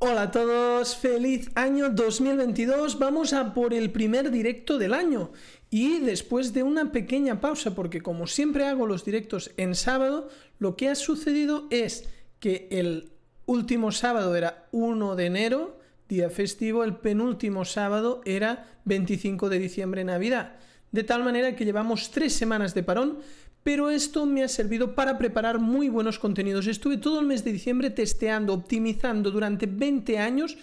Hola a todos, feliz año 2022. Vamos a por el primer directo del año. Y después de una pequeña pausa, porque como siempre hago los directos en sábado, lo que ha sucedido es que el último sábado era 1 de enero, día festivo, el penúltimo sábado era 25 de diciembre, Navidad. De tal manera que llevamos tres semanas de parón, pero esto me ha servido para preparar muy buenos contenidos. Estuve todo el mes de diciembre testeando, optimizando durante 20 años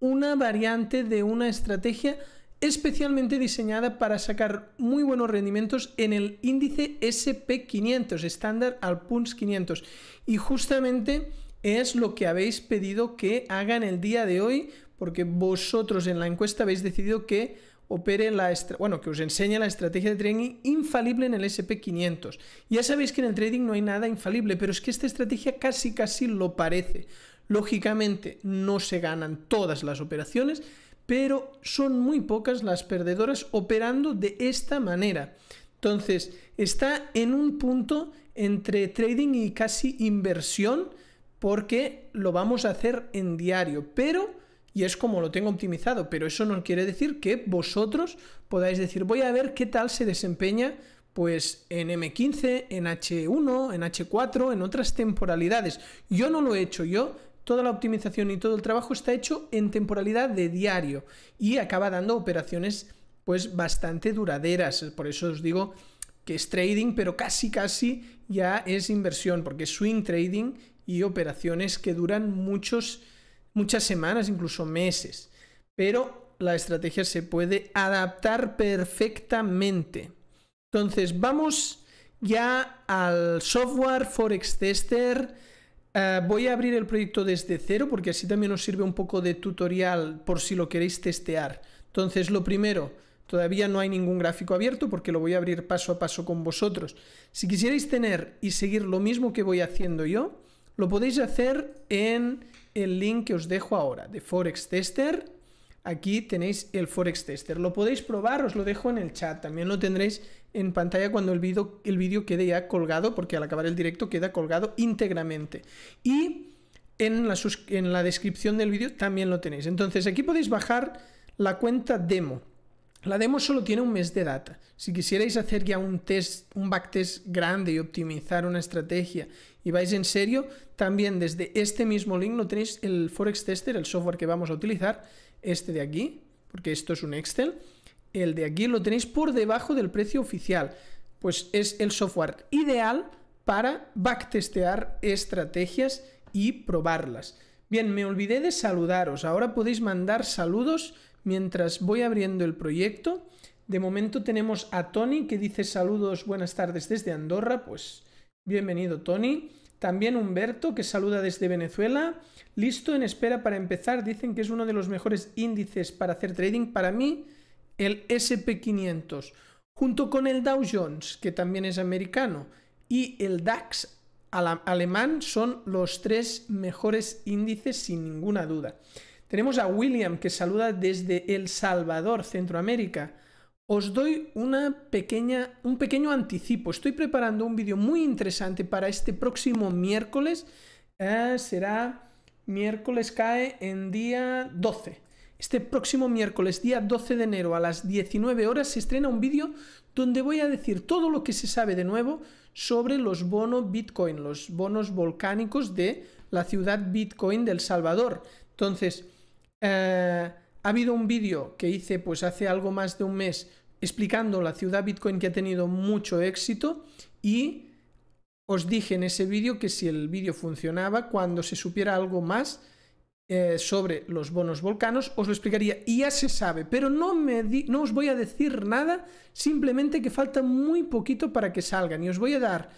una variante de una estrategia especialmente diseñada para sacar muy buenos rendimientos en el índice SP500, Standard Poor's 500. Y justamente es lo que habéis pedido que hagan el día de hoy, porque vosotros en la encuesta habéis decidido que opere la bueno, que os enseñe la estrategia de trading infalible en el SP500. Ya sabéis que en el trading no hay nada infalible, pero es que esta estrategia casi casi lo parece. Lógicamente no se ganan todas las operaciones, pero son muy pocas las perdedoras operando de esta manera. Entonces, está en un punto entre trading y casi inversión porque lo vamos a hacer en diario, pero y es como lo tengo optimizado, pero eso no quiere decir que vosotros podáis decir, voy a ver qué tal se desempeña pues en M15, en H1, en H4, en otras temporalidades. Yo no lo he hecho, yo toda la optimización y todo el trabajo está hecho en temporalidad de diario y acaba dando operaciones pues bastante duraderas. Por eso os digo que es trading, pero casi casi ya es inversión, porque es swing trading y operaciones que duran muchos muchas semanas, incluso meses. Pero la estrategia se puede adaptar perfectamente. Entonces, vamos ya al software Forex Tester. Eh, voy a abrir el proyecto desde cero porque así también os sirve un poco de tutorial por si lo queréis testear. Entonces, lo primero, todavía no hay ningún gráfico abierto porque lo voy a abrir paso a paso con vosotros. Si quisierais tener y seguir lo mismo que voy haciendo yo, lo podéis hacer en el link que os dejo ahora de Forex Tester. Aquí tenéis el Forex Tester. Lo podéis probar, os lo dejo en el chat. También lo tendréis en pantalla cuando el vídeo el vídeo quede ya colgado, porque al acabar el directo queda colgado íntegramente. Y en la, en la descripción del vídeo también lo tenéis. Entonces aquí podéis bajar la cuenta demo. La demo solo tiene un mes de data. Si quisierais hacer ya un test, un backtest grande y optimizar una estrategia y vais en serio, también desde este mismo link lo tenéis el Forex Tester, el software que vamos a utilizar, este de aquí, porque esto es un Excel. El de aquí lo tenéis por debajo del precio oficial. Pues es el software ideal para backtestear estrategias y probarlas. Bien, me olvidé de saludaros. Ahora podéis mandar saludos mientras voy abriendo el proyecto. De momento tenemos a Tony que dice saludos, buenas tardes desde Andorra, pues bienvenido Tony. También Humberto que saluda desde Venezuela. Listo en espera para empezar. Dicen que es uno de los mejores índices para hacer trading. Para mí, el SP500, junto con el Dow Jones, que también es americano, y el DAX alemán son los tres mejores índices sin ninguna duda. Tenemos a William que saluda desde El Salvador, Centroamérica. Os doy una pequeña, un pequeño anticipo. Estoy preparando un vídeo muy interesante para este próximo miércoles. Eh, será miércoles cae en día 12. Este próximo miércoles, día 12 de enero a las 19 horas, se estrena un vídeo donde voy a decir todo lo que se sabe de nuevo sobre los bonos Bitcoin, los bonos volcánicos de la ciudad Bitcoin del Salvador. Entonces, eh, ha habido un vídeo que hice pues hace algo más de un mes explicando la ciudad Bitcoin que ha tenido mucho éxito y os dije en ese vídeo que si el vídeo funcionaba, cuando se supiera algo más eh, sobre los bonos volcanos, os lo explicaría. Y ya se sabe, pero no, os voy a decir nada, simplemente que falta muy poquito para que salgan. Y os voy a dar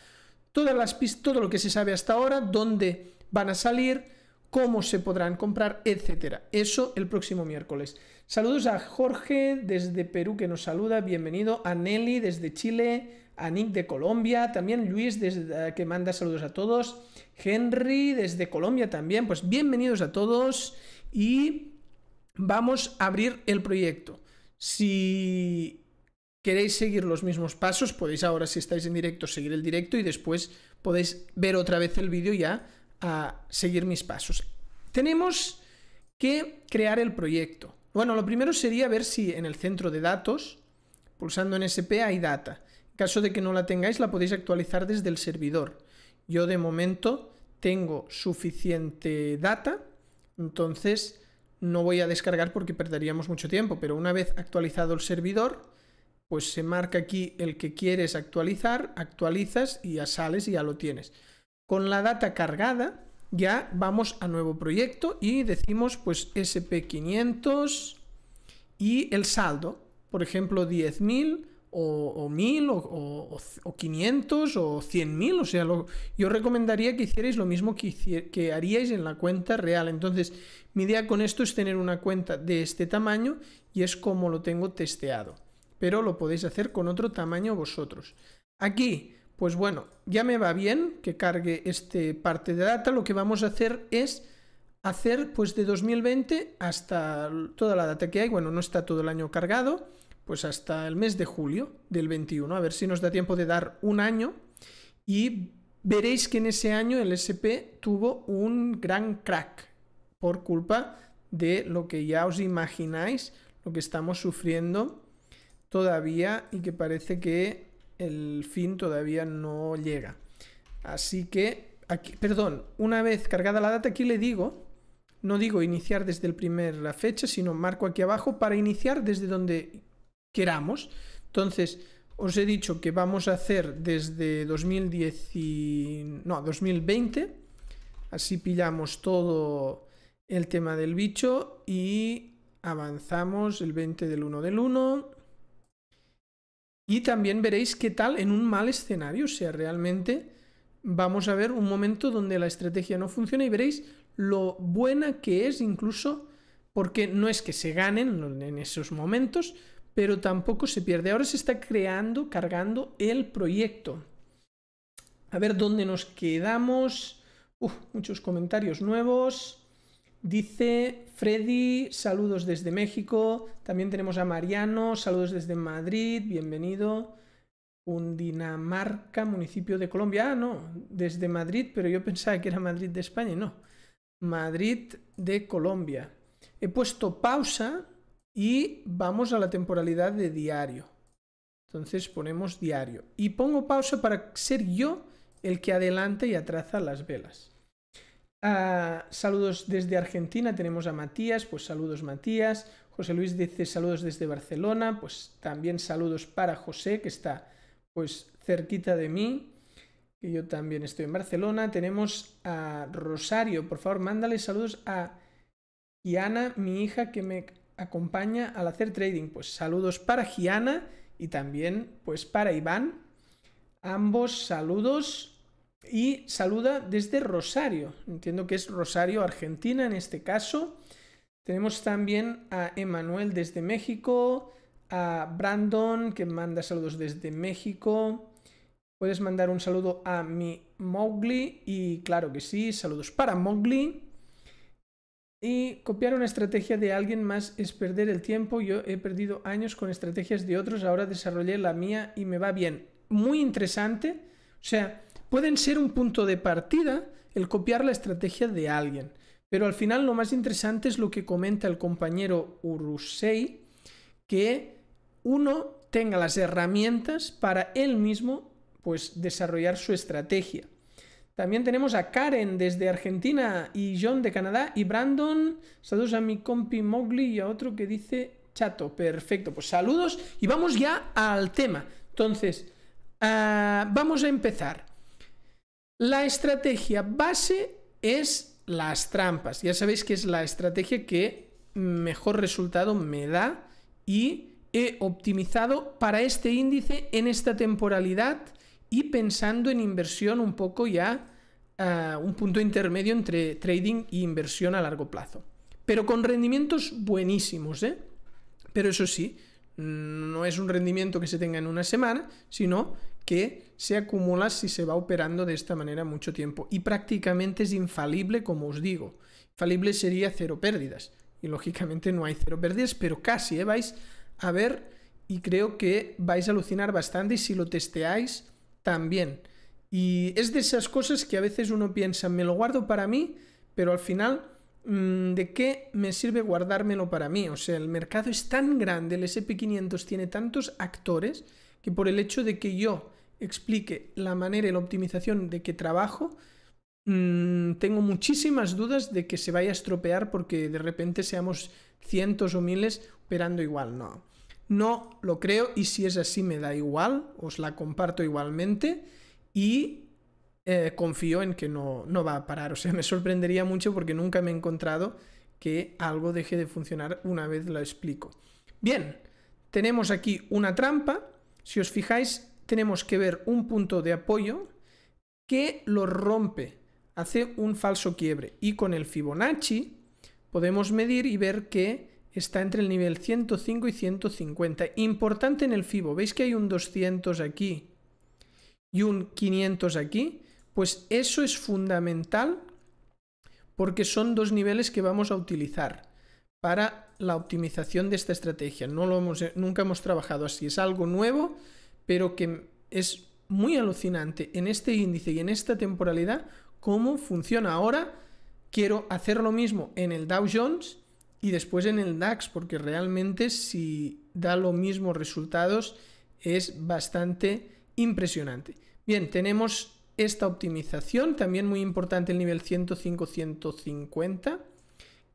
todas las todo lo que se sabe hasta ahora, dónde van a salir, cómo se podrán comprar, etcétera. Eso el próximo miércoles. Saludos a Jorge desde Perú que nos saluda, bienvenido. A Nelly desde Chile, a Nick de Colombia, también Luis desde, eh, que manda saludos a todos. Henry desde Colombia también, pues bienvenidos a todos y vamos a abrir el proyecto. Si queréis seguir los mismos pasos, podéis ahora si estáis en directo seguir el directo y después podéis ver otra vez el vídeo ya a seguir mis pasos. Tenemos que crear el proyecto. Bueno, lo primero sería ver si en el centro de datos, pulsando en SP, hay data. En caso de que no la tengáis, la podéis actualizar desde el servidor. Yo de momento tengo suficiente data, entonces no voy a descargar porque perderíamos mucho tiempo, pero una vez actualizado el servidor, pues se marca aquí el que quieres actualizar, actualizas y ya sales y ya lo tienes. Con la data cargada ya vamos a nuevo proyecto y decimos pues SP500 y el saldo, por ejemplo 10.000 o, 1000 o, o, 500 o 100.000, o sea, yo recomendaría que hicierais lo mismo que, que haríais en la cuenta real. Entonces, mi idea con esto es tener una cuenta de este tamaño y es como lo tengo testeado pero lo podéis hacer con otro tamaño vosotros. Aquí, pues bueno, ya me va bien que cargue este parte de data. Lo que vamos a hacer es hacer pues de 2020 hasta toda la data que hay. Bueno, no está todo el año cargado, pues hasta el mes de julio del 21. A ver si nos da tiempo de dar un año y veréis que en ese año el SP tuvo un gran crack por culpa de lo que ya os imagináis, lo que estamos sufriendo todavía y que parece que el fin todavía no llega. Así que, aquí, perdón, una vez cargada la data, aquí le digo, no digo iniciar desde el primer la fecha, sino marco aquí abajo para iniciar desde donde queramos. Entonces, os he dicho que vamos a hacer desde 2010 no, 2020. Así pillamos todo el tema del bicho y avanzamos el 20 del 1 del 1 y también veréis qué tal en un mal escenario, o sea, realmente vamos a ver un momento donde la estrategia no funciona y veréis lo buena que es incluso porque no es que se ganen en esos momentos, pero tampoco se pierde. Ahora se está creando, cargando el proyecto. A ver dónde nos quedamos. Muchos comentarios nuevos. Dice Freddy, saludos desde México. También tenemos a Mariano, saludos desde Madrid, bienvenido. Undinamarca, municipio de Colombia. Ah, no, desde Madrid, pero yo pensaba que era Madrid de España, no. Madrid de Colombia. He puesto pausa y vamos a la temporalidad de diario. Entonces ponemos diario. Y pongo pausa para ser yo el que adelante y atraza las velas. Ah, saludos desde Argentina, tenemos a Matías, pues saludos Matías. José Luis dice saludos desde Barcelona, pues también saludos para José, que está pues cerquita de mí, que yo también estoy en Barcelona. Tenemos a Rosario, por favor, mándale saludos a Giana, mi hija que me acompaña al hacer trading. Pues saludos para Giana y también pues para Iván. Ambos saludos y saluda desde Rosario. Entiendo que es Rosario, Argentina en este caso. Tenemos también a Emanuel desde México, a Brandon que manda saludos desde México. Puedes mandar un saludo a mi Mowgli y claro que sí, saludos para Mowgli. Y copiar una estrategia de alguien más es perder el tiempo. Yo he perdido años con estrategias de otros, ahora desarrollé la mía y me va bien. Muy interesante. O sea, pueden ser un punto de partida el copiar la estrategia de alguien. Pero al final lo más interesante es lo que comenta el compañero Urusei, que uno tenga las herramientas para él mismo pues desarrollar su estrategia. También tenemos a Karen desde Argentina y John de Canadá y Brandon. Saludos a mi compi Mowgli y a otro que dice chato. Perfecto, pues saludos y vamos ya al tema. Entonces, ah, vamos a empezar. La estrategia base es las trampas. Ya sabéis que es la estrategia que mejor resultado me da y he optimizado para este índice en esta temporalidad y pensando en inversión un poco ya uh, un punto intermedio entre trading e inversión a largo plazo. Pero con rendimientos buenísimos, ¿eh? Pero eso sí, no es un rendimiento que se tenga en una semana, sino que se acumula si se va operando de esta manera mucho tiempo. Y prácticamente es infalible, como os digo. Infalible sería cero pérdidas. Y lógicamente no hay cero pérdidas, pero casi, ¿eh? Vais a ver y creo que vais a alucinar bastante y si lo testeáis también. Y es de esas cosas que a veces uno piensa, me lo guardo para mí, pero al final ¿de qué me sirve guardármelo para mí? O sea, el mercado es tan grande, el SP500 tiene tantos actores que por el hecho de que yo explique la manera y la optimización de que trabajo, mm, tengo muchísimas dudas de que se vaya a estropear porque de repente seamos cientos o miles operando igual. No, no lo creo y si es así me da igual, os la comparto igualmente y eh, confío en que no, no va a parar. O sea, me sorprendería mucho porque nunca me he encontrado que algo deje de funcionar una vez lo explico. Bien, tenemos aquí una trampa. Si os fijáis, tenemos que ver un punto de apoyo que lo rompe, hace un falso quiebre. Y con el Fibonacci podemos medir y ver que está entre el nivel 105 y 150. Importante en el Fibo, ¿veis que hay un 200 aquí y un 500 aquí? Pues eso es fundamental porque son dos niveles que vamos a utilizar para la optimización de esta estrategia. No lo hemos, nunca hemos trabajado así, es algo nuevo, pero que es muy alucinante en este índice y en esta temporalidad cómo funciona ahora. Quiero hacer lo mismo en el Dow Jones y después en el DAX, porque realmente si da los mismos resultados es bastante impresionante. Bien, tenemos esta optimización, también muy importante el nivel 105-150,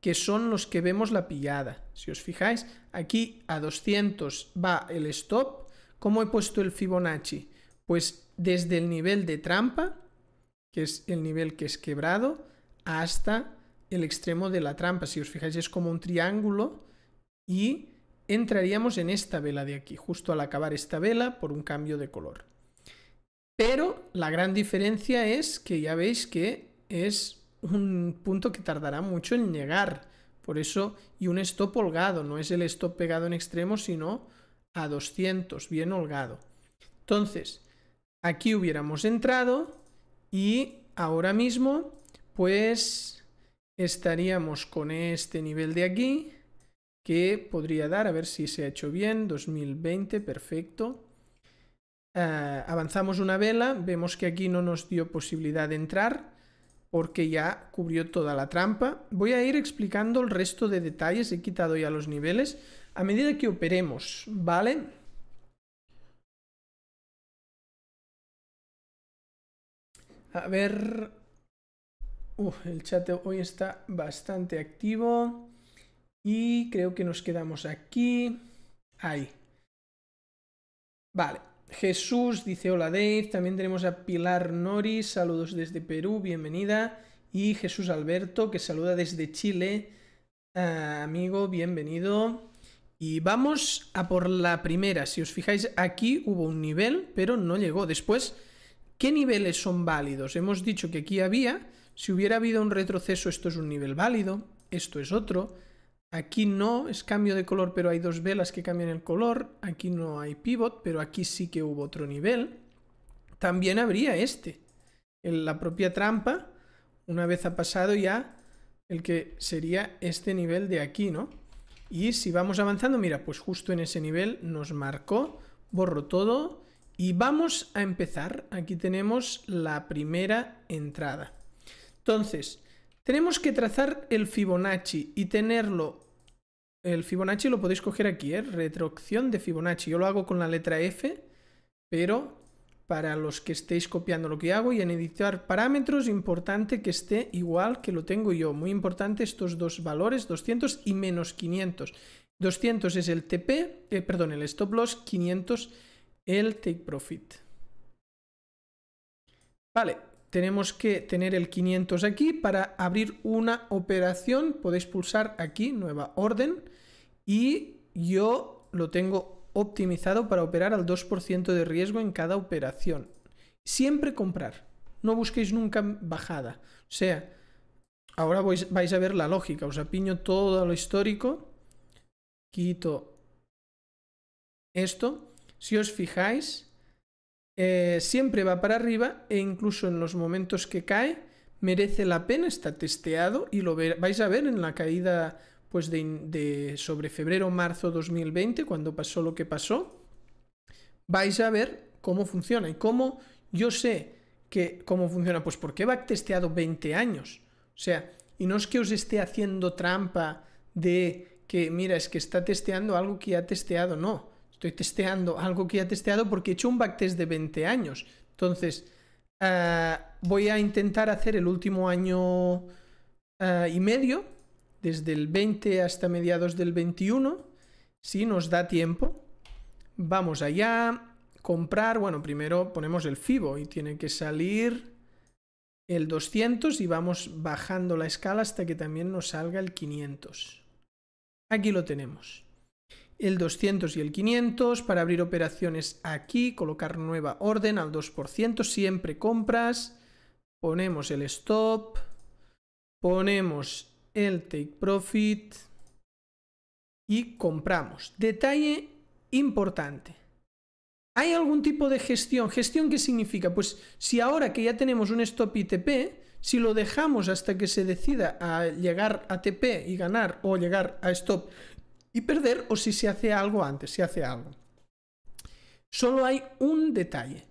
que son los que vemos la pillada. Si os fijáis, aquí a 200 va el stop. ¿Cómo he puesto el Fibonacci? Pues desde el nivel de trampa, que es el nivel que es quebrado, hasta el extremo de la trampa. Si os fijáis, es como un triángulo y entraríamos en esta vela de aquí, justo al acabar esta vela por un cambio de color. Pero la gran diferencia es que ya veis que es un punto que tardará mucho en llegar. Por eso, y un stop holgado, no es el stop pegado en extremo, sino a 200, bien holgado. Entonces, aquí hubiéramos entrado y ahora mismo, pues estaríamos con este nivel de aquí, que podría dar, a ver si se ha hecho bien, 2020, perfecto. Eh, avanzamos una vela, vemos que aquí no nos dio posibilidad de entrar porque ya cubrió toda la trampa. Voy a ir explicando el resto de detalles, he quitado ya los niveles, a medida que operemos, ¿vale? A ver... el chat hoy está bastante activo. Y creo que nos quedamos aquí. Ahí. Vale. Jesús dice hola Dave, también tenemos a Pilar Noris, saludos desde Perú, bienvenida. Y Jesús Alberto, que saluda desde Chile. Ah, amigo, bienvenido. Y vamos a por la primera. Si os fijáis, aquí hubo un nivel, pero no llegó. Después, ¿qué niveles son válidos? Hemos dicho que aquí había, si hubiera habido un retroceso, esto es un nivel válido, esto es otro. Aquí no, es cambio de color, pero hay dos velas que cambian el color. Aquí no hay pivot, pero aquí sí que hubo otro nivel. También habría este. La propia trampa, una vez ha pasado ya el que sería este nivel de aquí, ¿no? Y si vamos avanzando, mira, pues justo en ese nivel nos marcó, borro todo y vamos a empezar. Aquí tenemos la primera entrada. Entonces, tenemos que trazar el Fibonacci y tenerlo... El Fibonacci lo podéis coger aquí, ¿eh? Retroacción de Fibonacci. Yo lo hago con la letra F, pero para los que estéis copiando lo que hago y en editar parámetros, importante que esté igual que lo tengo yo. Muy importante estos dos valores, 200 y menos 500. 200 es el TP, eh, perdón, el stop loss, 500 el take profit. Vale, tenemos que tener el 500 aquí para abrir una operación. Podéis pulsar aquí, nueva orden. Y yo lo tengo optimizado para operar al 2% de riesgo en cada operación. Siempre comprar. No busquéis nunca bajada. O sea, ahora vais a ver la lógica. Os apiño todo lo histórico. Quito esto. Si os fijáis, eh, siempre va para arriba e incluso en los momentos que cae merece la pena, está testeado y lo vais a ver en la caída pues de, sobre febrero-marzo 2020, cuando pasó lo que pasó, vais a ver cómo funciona y cómo yo sé que cómo funciona, pues porque va testeado 20 años. O sea, Y no es que os esté haciendo trampa de que, mira, es que está testeando algo que ha testeado. No, estoy testeando algo que ya ha testeado porque he hecho un backtest de 20 años. Entonces, eh, voy a intentar hacer el último año eh, y medio, desde el 20 hasta mediados del 21, si nos da tiempo. Vamos allá, comprar, bueno, primero ponemos el FIBO y tiene que salir el 200 y vamos bajando la escala hasta que también nos salga el 500. Aquí lo tenemos. El 200 y el 500 para abrir operaciones aquí, colocar nueva orden al 2%, siempre compras, ponemos el stop, ponemos el take profit y compramos. Detalle importante. ¿Hay algún tipo de gestión? ¿Gestión qué significa? Pues si ahora que ya tenemos un stop ITP, si lo dejamos hasta que se decida a llegar a TP y ganar o llegar a stop y perder, o si se hace algo antes, se hace algo. Solo hay un detalle.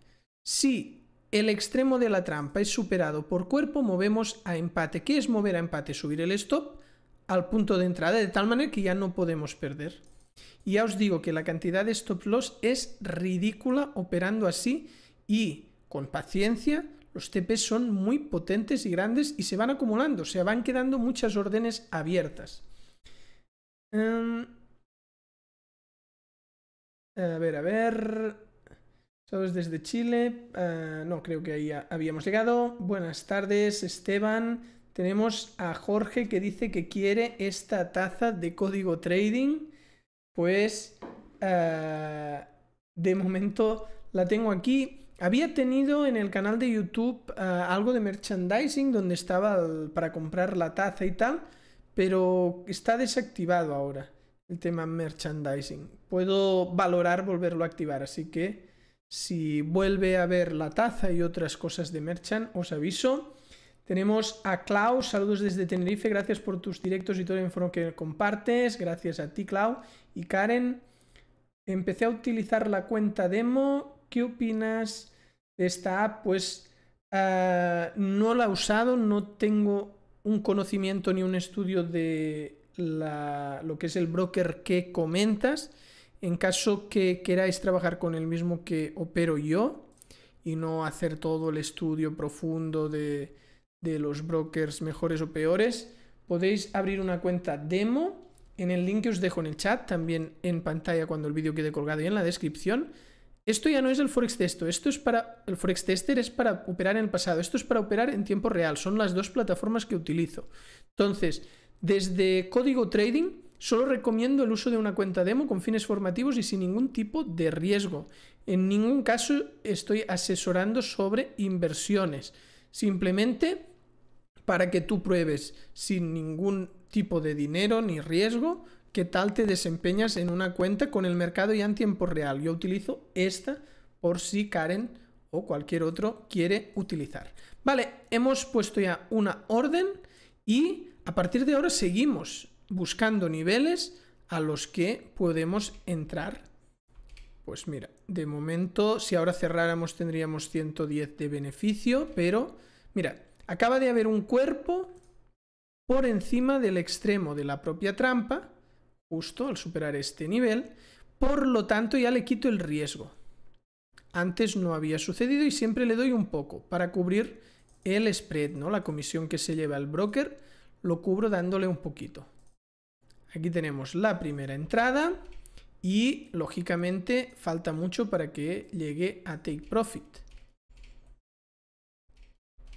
Si el extremo de la trampa es superado por cuerpo, movemos a empate. ¿Qué es mover a empate? Subir el stop al punto de entrada, de tal manera que ya no podemos perder. Y ya os digo que la cantidad de stop loss es ridícula operando así y con paciencia los TP son muy potentes y grandes y se van acumulando, se van quedando muchas órdenes abiertas. Em, a ver, a ver. Saludos desde Chile. Eh, no, creo que ahí habíamos llegado. Buenas tardes, Esteban. Tenemos a Jorge que dice que quiere esta taza de código trading pues eh, de momento la tengo aquí. Había tenido en el canal de YouTube eh, algo de merchandising donde estaba para comprar la taza y tal, pero está desactivado ahora el tema merchandising. Puedo valorar volverlo a activar, así que si vuelve a ver la taza y otras cosas de merchant, os aviso. Tenemos a Klaus, saludos desde Tenerife, gracias por tus directos y todo el informe que compartes, gracias a ti Clau. Y Karen, empecé a utilizar la cuenta demo, ¿qué opinas de esta app? Pues ah, no la he usado, no tengo un conocimiento ni un estudio de lo que es el broker que comentas. En caso que queráis trabajar con el mismo que opero yo y no hacer todo el estudio profundo de los brokers mejores o peores, podéis abrir una cuenta demo en el link que os dejo en el chat, también en pantalla cuando el vídeo quede colgado y en la descripción. Esto ya no es el Forex Tester, esto es para el Forex Tester es para operar en el pasado, esto es para operar en tiempo real, son las dos plataformas que utilizo. Entonces, desde código trading solo recomiendo el uso de una cuenta demo con fines formativos y sin ningún tipo de riesgo. En ningún caso estoy asesorando sobre inversiones. Simplemente para que tú pruebes sin ningún tipo de dinero ni riesgo qué tal te desempeñas en una cuenta con el mercado ya en tiempo real. Yo utilizo esta por si Karen o cualquier otro quiere utilizar. Vale, hemos puesto ya una orden y a partir de ahora seguimos buscando niveles a los que podemos entrar. Pues mira, de momento si ahora cerráramos tendríamos 110 de beneficio, pero mira, acaba de haber un cuerpo por encima del extremo de la propia trampa, justo al superar este nivel, por lo tanto ya le quito el riesgo. Antes no había sucedido y siempre le doy un poco para cubrir el spread, ¿no? La comisión que se lleva el broker, lo cubro dándole un poquito. Aquí tenemos la primera entrada y lógicamente falta mucho para que llegue a take profit.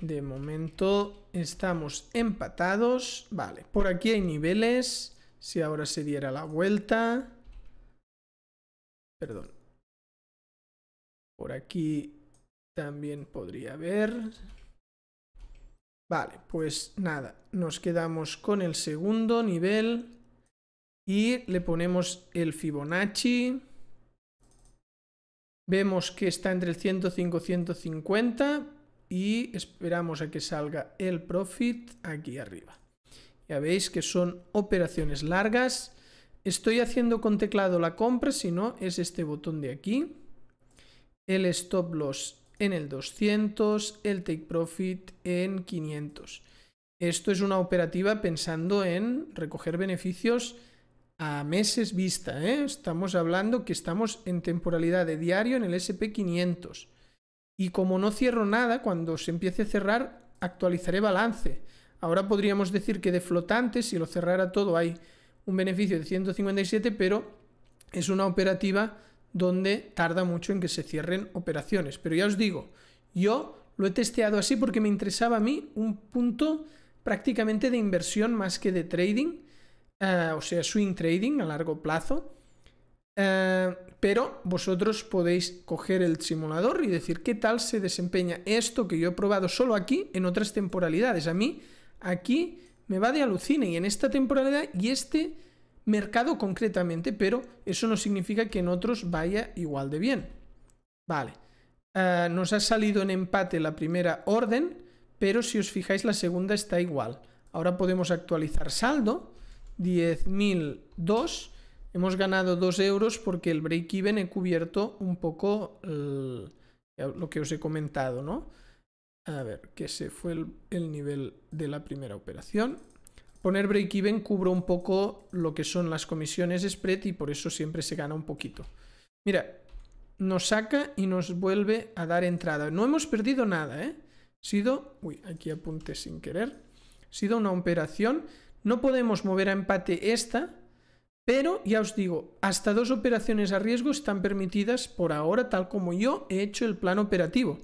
De momento estamos empatados. Vale, por aquí hay niveles. Si ahora se diera la vuelta. Perdón. Por aquí también podría haber. Vale, pues nada. Nos quedamos con el segundo nivel. Y le ponemos el Fibonacci. Vemos que está entre el 105 y 150 y esperamos a que salga el profit aquí arriba. Ya veis que son operaciones largas. Estoy haciendo con teclado la compra, si no es este botón de aquí. El stop loss en el 200, el take profit en 500. Esto es una operativa pensando en recoger beneficios a meses vista. ¿eh? Estamos hablando que estamos en temporalidad de diario en el SP500. Y como no cierro nada, cuando se empiece a cerrar, actualizaré balance. Ahora podríamos decir que de flotante, si lo cerrara todo, hay un beneficio de 157, pero es una operativa donde tarda mucho en que se cierren operaciones. Pero ya os digo, yo lo he testeado así porque me interesaba a mí un punto prácticamente de inversión más que de trading, eh, o sea, swing trading a largo plazo. Eh, pero vosotros podéis coger el simulador y decir qué tal se desempeña esto que yo he probado solo aquí en otras temporalidades. A mí aquí me va de alucine y en esta temporalidad y este mercado concretamente, pero eso no significa que en otros vaya igual de bien. Vale, eh, nos ha salido en empate la primera orden, pero si os fijáis la segunda está igual. Ahora podemos actualizar saldo, 10.002 Hemos ganado 2 euros porque el break-even he cubierto un poco lo que os he comentado, ¿no? A ver, que se fue el, nivel de la primera operación. Poner break-even cubro un poco lo que son las comisiones spread y por eso siempre se gana un poquito. Mira, nos saca y nos vuelve a dar entrada. No hemos perdido nada, ¿eh? Sido... Uy, aquí apunté sin querer. Sido una operación. No podemos mover a empate esta pero ya os digo, hasta dos operaciones a riesgo están permitidas por ahora, tal como yo he hecho el plan operativo,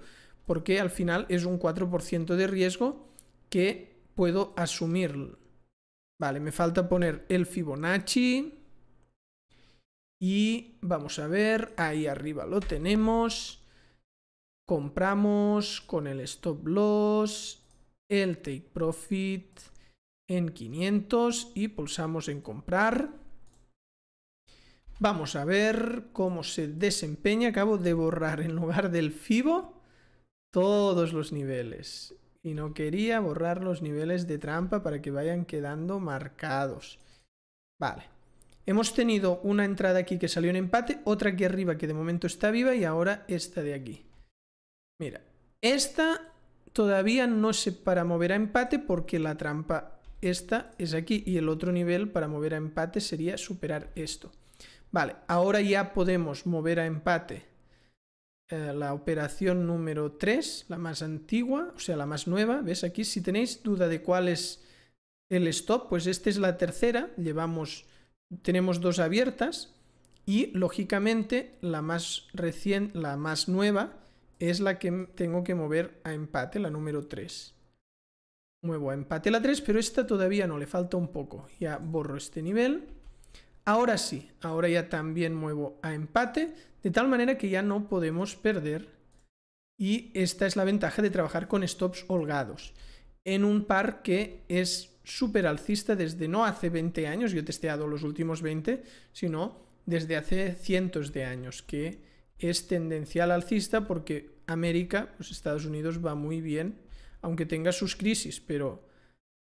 porque al final es un 4% de riesgo que puedo asumir. Vale, me falta poner el Fibonacci. Y vamos a ver, ahí arriba lo tenemos. Compramos con el stop loss, el take profit en 500 y pulsamos en comprar. Vamos a ver cómo se desempeña. Acabo de borrar en lugar del FIBO todos los niveles. Y no quería borrar los niveles de trampa para que vayan quedando marcados. Vale. Hemos tenido una entrada aquí que salió en empate, otra aquí arriba que de momento está viva y ahora esta de aquí. Mira, esta todavía no se para mover a empate porque la trampa esta es aquí y el otro nivel para mover a empate sería superar esto. Vale, ahora ya podemos mover a empate eh, la operación número 3, la más antigua, o sea, la más nueva. ¿Ves aquí? Si tenéis duda de cuál es el stop, pues esta es la tercera. Llevamos, tenemos dos abiertas y lógicamente la más recién, la más nueva es la que tengo que mover a empate, la número 3. Muevo a empate la 3, pero esta todavía no, le falta un poco. Ya borro este nivel. Ahora sí, ahora ya también muevo a empate, de tal manera que ya no podemos perder. Y esta es la ventaja de trabajar con stops holgados. En un par que es súper alcista desde no hace 20 años, yo he testeado los últimos 20, sino desde hace cientos de años, que es tendencial alcista porque América, pues Estados Unidos va muy bien, aunque tenga sus crisis, pero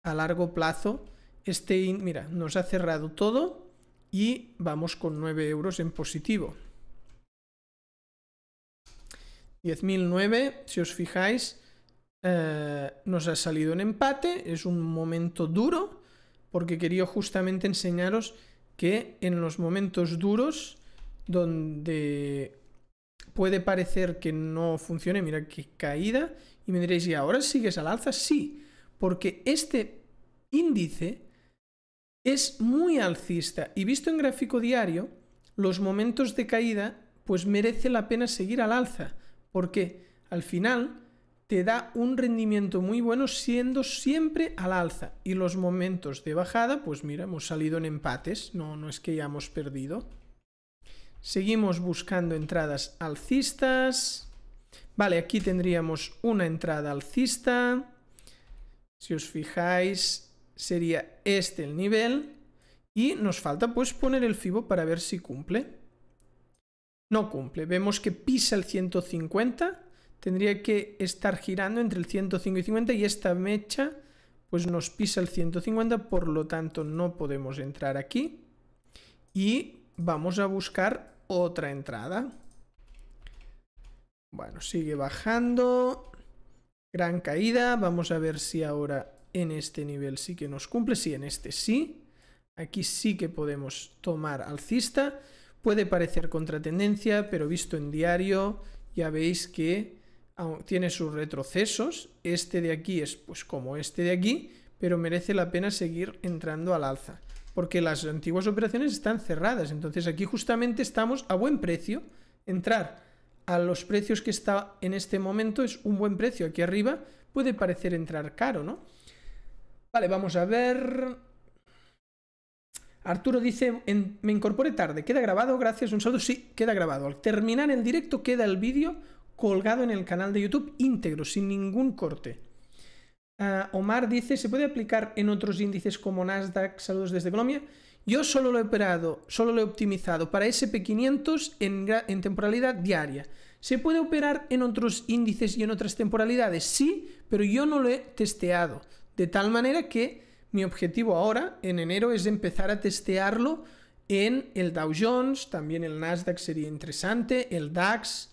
a largo plazo, este, mira, nos ha cerrado todo y vamos con 9 euros en positivo. 10.009, si os fijáis, eh, nos ha salido en empate, es un momento duro, porque quería justamente enseñaros que en los momentos duros, donde puede parecer que no funcione, mira qué caída, y me diréis, ¿y ahora sigues al alza? Sí, porque este índice es muy alcista y visto en gráfico diario, los momentos de caída pues merece la pena seguir al alza, porque al final te da un rendimiento muy bueno siendo siempre al alza y los momentos de bajada pues mira, hemos salido en empates, no, no es que hayamos perdido. Seguimos buscando entradas alcistas. Vale, aquí tendríamos una entrada alcista. Si os fijáis, sería este el nivel y nos falta pues poner el FIBO para ver si cumple. No cumple, vemos que pisa el 150, tendría que estar girando entre el 105 y 50 y esta mecha pues nos pisa el 150, por lo tanto no podemos entrar aquí y vamos a buscar otra entrada. Bueno, sigue bajando, gran caída, vamos a ver si ahora en este nivel sí que nos cumple, sí, en este sí. Aquí sí que podemos tomar alcista. Puede parecer contratendencia, pero visto en diario ya veis que tiene sus retrocesos. Este de aquí es pues como este de aquí, pero merece la pena seguir entrando al alza. Porque las antiguas operaciones están cerradas. Entonces aquí justamente estamos a buen precio. Entrar a los precios que está en este momento es un buen precio. Aquí arriba puede parecer entrar caro, ¿no? Vale, vamos a ver. Arturo dice, me incorpore tarde, ¿queda grabado? Gracias, un saludo. Sí, queda grabado. Al terminar el directo queda el vídeo colgado en el canal de YouTube íntegro, sin ningún corte. Ah, Omar dice, ¿se puede aplicar en otros índices como Nasdaq? Saludos desde Colombia. Yo solo lo he operado, solo lo he optimizado para SP500 en, en temporalidad diaria. ¿Se puede operar en otros índices y en otras temporalidades? Sí, pero yo no lo he testeado. De tal manera que mi objetivo ahora, en enero, es empezar a testearlo en el Dow Jones, también el Nasdaq sería interesante, el DAX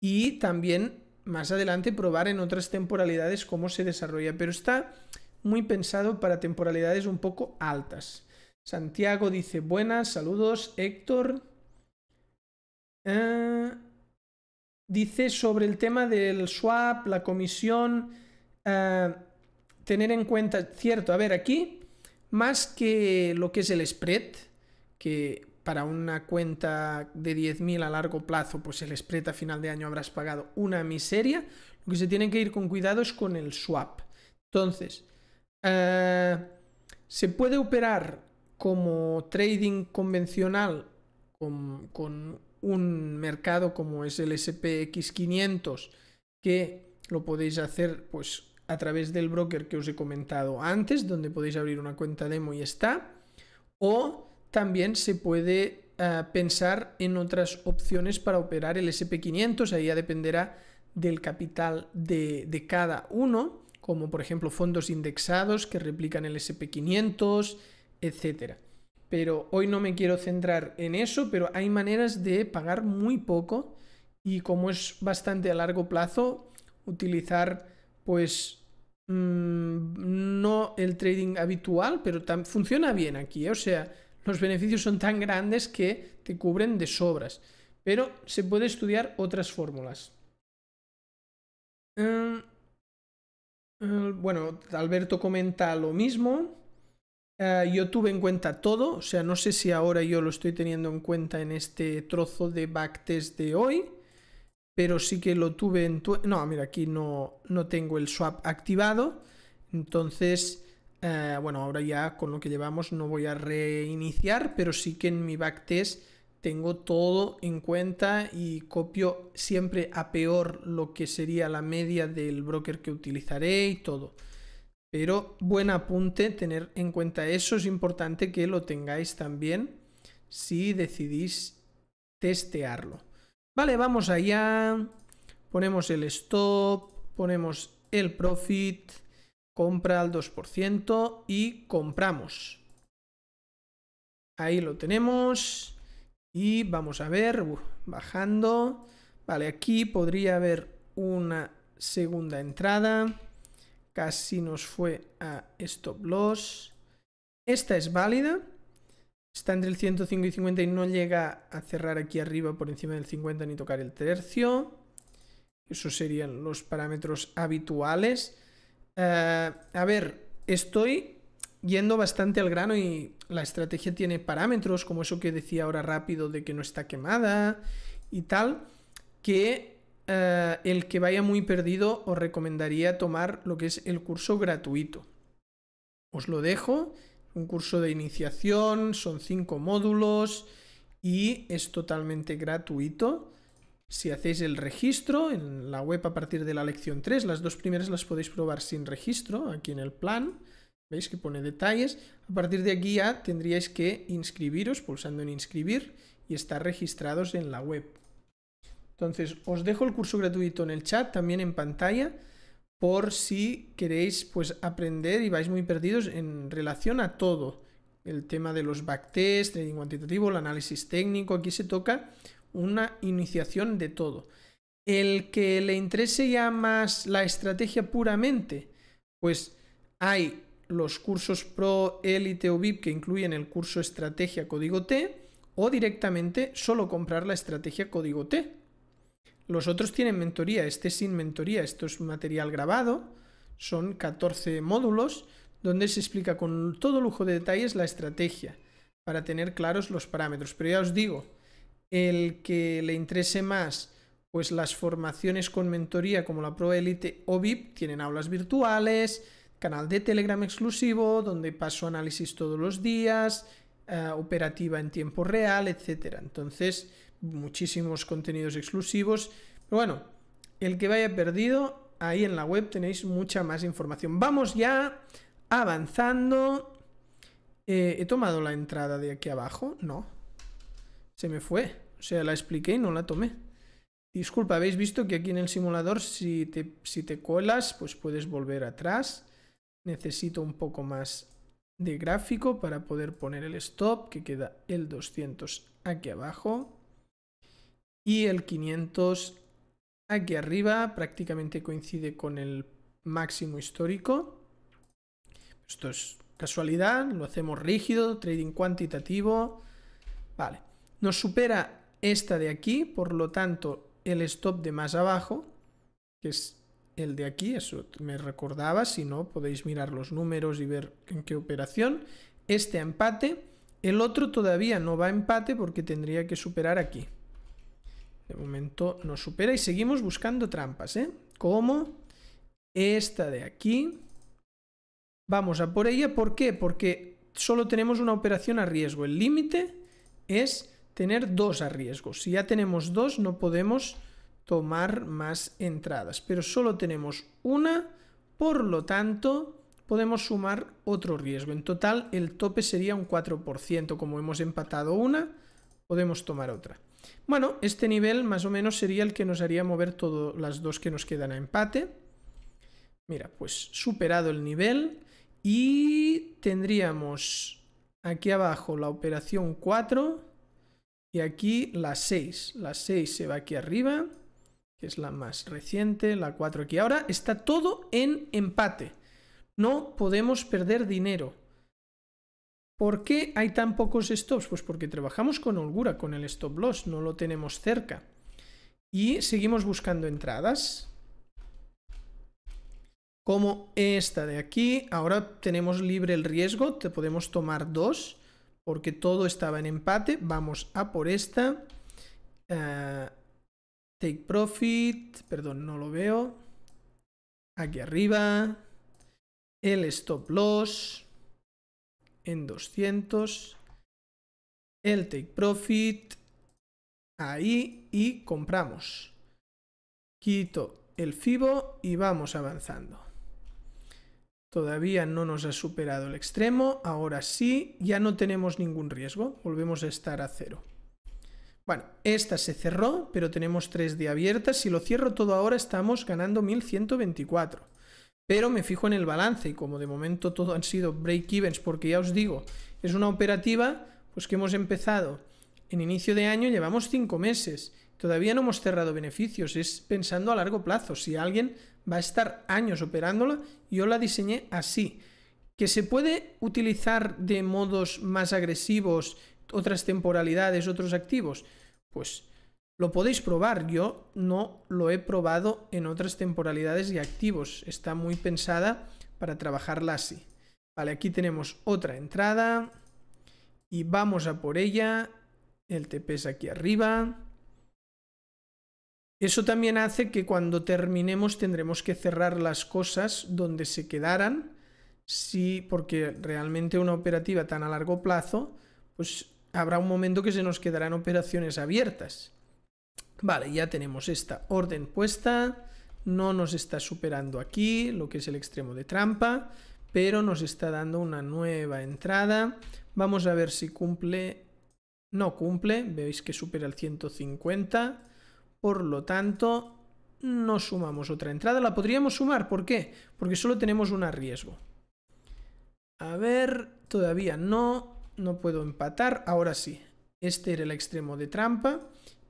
y también más adelante probar en otras temporalidades cómo se desarrolla. Pero está muy pensado para temporalidades un poco altas. Santiago dice buenas, saludos. Héctor eh, dice sobre el tema del swap, la comisión. Eh, tener en cuenta, cierto, a ver, aquí, más que lo que es el spread, que para una cuenta de 10.000 a largo plazo, pues el spread a final de año habrás pagado una miseria, lo que se tiene que ir con cuidado es con el swap. Entonces, eh, se puede operar como trading convencional con, un mercado como es el SPX500, que lo podéis hacer pues a través del broker que os he comentado antes, donde podéis abrir una cuenta demo y está. O también se puede eh, pensar en otras opciones para operar el SP500, ahí ya dependerá del capital de, de cada uno, como por ejemplo fondos indexados que replican el SP500, etc. Pero hoy no me quiero centrar en eso, pero hay maneras de pagar muy poco y como es bastante a largo plazo, utilizar pues mm, no el trading habitual, pero funciona bien aquí. ¿eh? O sea, los beneficios son tan grandes que te cubren de sobras. Pero se puede estudiar otras fórmulas. Em, bueno, Alberto comenta lo mismo. Eh, yo tuve en cuenta todo, o sea, no sé si ahora yo lo estoy teniendo en cuenta en este trozo de backtest de hoy pero sí que lo tuve en... Tu... No, mira, aquí no, no tengo el swap activado. Entonces, eh, bueno, ahora ya con lo que llevamos no voy a reiniciar, pero sí que en mi backtest tengo todo en cuenta y copio siempre a peor lo que sería la media del broker que utilizaré y todo. Pero buen apunte, tener en cuenta eso, es importante que lo tengáis también si decidís testearlo. Vale, vamos allá. Ponemos el stop, ponemos el profit, compra al 2% y compramos. Ahí lo tenemos. Y vamos a ver, bajando. Vale, aquí podría haber una segunda entrada. Casi nos fue a stop loss. Esta es válida. Está entre el 105 y 50 y no llega a cerrar aquí arriba por encima del 50 ni tocar el tercio. Esos serían los parámetros habituales. Eh, a ver, estoy yendo bastante al grano y la estrategia tiene parámetros, como eso que decía ahora rápido de que no está quemada y tal, que eh, el que vaya muy perdido os recomendaría tomar lo que es el curso gratuito. Os lo dejo un curso de iniciación, son cinco módulos y es totalmente gratuito. Si hacéis el registro en la web a partir de la lección 3, las dos primeras las podéis probar sin registro, aquí en el plan. Veis que pone detalles. A partir de aquí ya tendríais que inscribiros pulsando en inscribir y estar registrados en la web. Entonces, os dejo el curso gratuito en el chat, también en pantalla por si queréis pues aprender y vais muy perdidos en relación a todo. El tema de los backtests, trading cuantitativo, el análisis técnico, aquí se toca una iniciación de todo. El que le interese ya más la estrategia puramente, pues Hay los cursos Pro, Elite o VIP que incluyen el curso Estrategia Código T o directamente solo comprar la estrategia Código T. Los otros tienen mentoría, este sin mentoría, esto es material grabado, son 14 módulos donde se explica con todo lujo de detalles la estrategia para tener claros los parámetros. Pero ya os digo, el que le interese más pues las formaciones con mentoría como la Pro Elite o VIP tienen aulas virtuales, canal de Telegram exclusivo donde paso análisis todos los días, eh, operativa en tiempo real, etc. Entonces, muchísimos contenidos exclusivos. Pero bueno, el que vaya perdido, ahí en la web tenéis mucha más información. Vamos ya avanzando. Eh, ¿He tomado la entrada de aquí abajo? No. Se me fue. O sea, la expliqué y no la tomé. Disculpa, habéis visto que aquí en el simulador si te, si te cuelas, pues puedes volver atrás. Necesito un poco más de gráfico para poder poner el stop, que queda el 200 aquí abajo. Y el 500 aquí arriba, prácticamente coincide con el máximo histórico. Esto es casualidad, lo hacemos rígido, trading cuantitativo. Vale, nos supera esta de aquí, por lo tanto el stop de más abajo, que es el de aquí, eso me recordaba, si no podéis mirar los números y ver en qué operación. Este empate, el otro todavía no va a empate porque tendría que superar aquí. De momento no supera y seguimos buscando trampas, ¿eh? Como esta de aquí. Vamos a por ella, ¿por qué? Porque solo tenemos una operación a riesgo. El límite es tener dos a riesgo. Si ya tenemos dos, no podemos tomar más entradas, pero solo tenemos una, por lo tanto, podemos sumar otro riesgo. En total, el tope sería un 4%. Como hemos empatado una, podemos tomar otra. Bueno, este nivel más o menos sería el que nos haría mover todas las dos que nos quedan a empate. Mira, pues superado el nivel y tendríamos aquí abajo la operación 4 y aquí la 6. La 6 se va aquí arriba, que es la más reciente, la 4 aquí. Ahora está todo en empate. No podemos perder dinero. ¿Por qué hay tan pocos stops? Pues porque trabajamos con holgura, con el stop loss, no lo tenemos cerca. Y seguimos buscando entradas. Como esta de aquí, ahora tenemos libre el riesgo, te podemos tomar dos porque todo estaba en empate. Vamos a por esta. Eh, take profit, perdón, no lo veo. Aquí arriba. El stop loss en 200. El take profit. Ahí y compramos. Quito el FIBO y vamos avanzando. Todavía no nos ha superado el extremo, ahora sí, ya no tenemos ningún riesgo, volvemos a estar a cero. Bueno, esta se cerró, pero tenemos 3D abiertas, si lo cierro todo ahora estamos ganando 1124. Pero me fijo en el balance y como de momento todo han sido break-evens, porque ya os digo, es una operativa pues que hemos empezado en inicio de año, llevamos 5 meses, todavía no hemos cerrado beneficios, es pensando a largo plazo. Si alguien va a estar años operándola. Yo la diseñé así. Que se puede utilizar de modos más agresivos, otras temporalidades, otros activos. Pues lo podéis probar. Yo no lo he probado en otras temporalidades y activos. Está muy pensada para trabajarla así. Vale, aquí tenemos otra entrada. Y vamos a por ella. El TP es aquí arriba. Eso también hace que cuando terminemos tendremos que cerrar las cosas donde se quedaran, sí, porque realmente una operativa tan a largo plazo, pues habrá un momento que se nos quedarán operaciones abiertas. Vale, ya tenemos esta orden puesta, no nos está superando aquí lo que es el extremo de trampa, pero nos está dando una nueva entrada. Vamos a ver si cumple, no cumple, veis que supera el 150 por lo tanto, no sumamos otra entrada. La podríamos sumar, ¿por qué? Porque solo tenemos un riesgo. A ver, todavía no, no puedo empatar. Ahora sí, este era el extremo de trampa.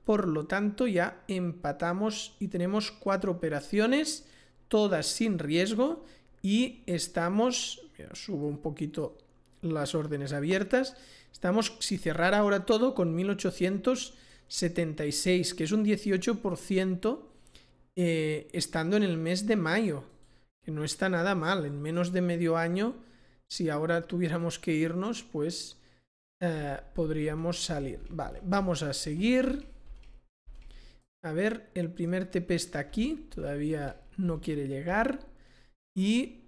Por lo tanto, ya empatamos y tenemos cuatro operaciones, todas sin riesgo. y estamos, subo un poquito las órdenes abiertas, estamos, si cerrar ahora todo, con 1876, que es un 18% eh, estando en el mes de mayo, que no está nada mal, en menos de medio año, si ahora tuviéramos que irnos, pues eh, podríamos salir. Vale, vamos a seguir. A ver, el primer TP está aquí, todavía no quiere llegar. Y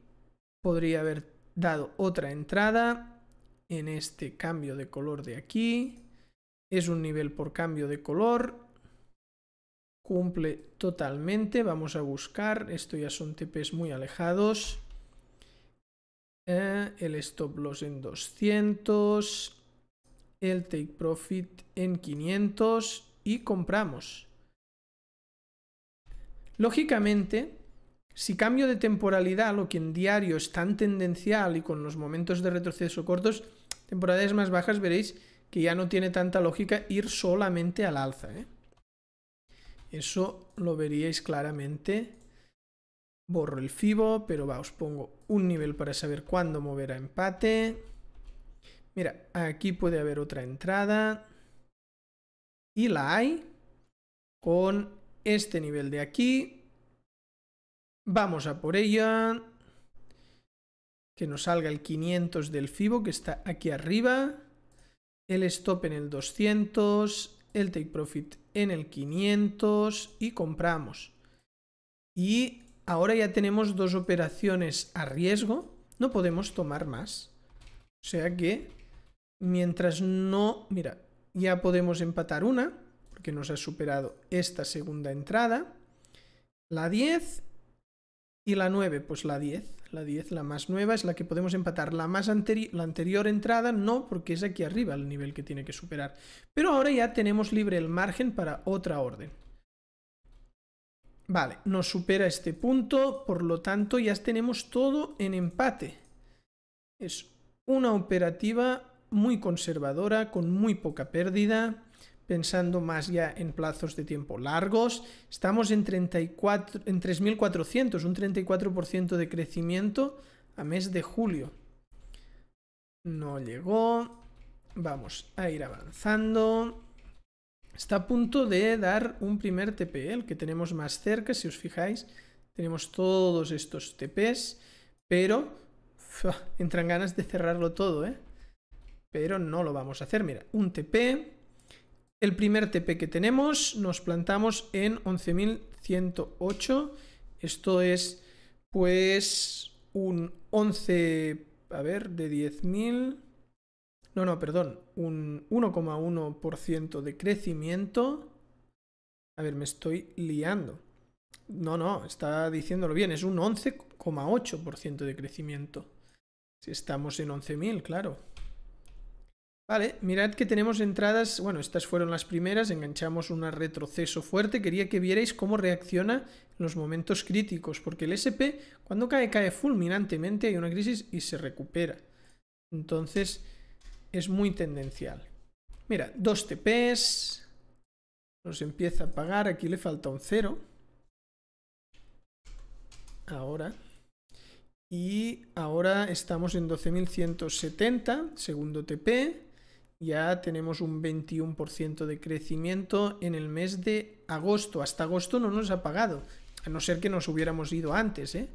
podría haber dado otra entrada en este cambio de color de aquí. Es un nivel por cambio de color. Cumple totalmente. Vamos a buscar. Esto ya son TPs muy alejados. Eh, el stop loss en 200 el take profit en 500 y compramos. Lógicamente, si cambio de temporalidad, lo que en diario es tan tendencial y con los momentos de retroceso cortos, temporalidades más bajas veréis que ya no tiene tanta lógica ir solamente al alza. ¿eh? Eso lo veríais claramente. Borro el FIBO, pero va, os pongo un nivel para saber cuándo mover a empate. Mira, aquí puede haber otra entrada. Y la hay con este nivel de aquí. Vamos a por ella. Que nos salga el 500 del FIBO que está aquí arriba. El stop en el 200. El take profit en el 500. Y compramos. Y ahora ya tenemos dos operaciones a riesgo. No podemos tomar más. O sea que Mientras no... Mira, ya podemos empatar una, porque nos ha superado esta segunda entrada. La 10 y la 9, pues la 10. La 10, la más nueva, es la que podemos empatar. La, más la anterior entrada no, porque es aquí arriba el nivel que tiene que superar. Pero ahora ya tenemos libre el margen para otra orden. Vale, nos supera este punto, por lo tanto ya tenemos todo en empate. Es una operativa muy conservadora, con muy poca pérdida, pensando más ya en plazos de tiempo largos. Estamos en, 34, en 3.400, un 34% de crecimiento a mes de julio. No llegó. Vamos a ir avanzando. Está a punto de dar un primer TP, el que tenemos más cerca, si os fijáis. Tenemos todos estos TPs, pero entran ganas de cerrarlo todo, ¿eh? pero no lo vamos a hacer. Mira, un TP. El primer TP que tenemos nos plantamos en 11.108. Esto es pues un 11, a ver, de 10.000. No, no, perdón, un 1,1% de crecimiento. A ver, me estoy liando. No, no, está diciéndolo bien, es un 11,8% de crecimiento. Si estamos en 11.000, claro. Vale, mirad que tenemos entradas, bueno, estas fueron las primeras, enganchamos un retroceso fuerte, quería que vierais cómo reacciona en los momentos críticos, porque el SP cuando cae cae fulminantemente, hay una crisis y se recupera. Entonces es muy tendencial. Mira, dos TPs, nos empieza a pagar, aquí le falta un 0. Ahora. Y ahora estamos en 12.170, segundo TP ya tenemos un 21% de crecimiento en el mes de agosto. Hasta agosto no nos ha pagado, a no ser que nos hubiéramos ido antes. ¿eh?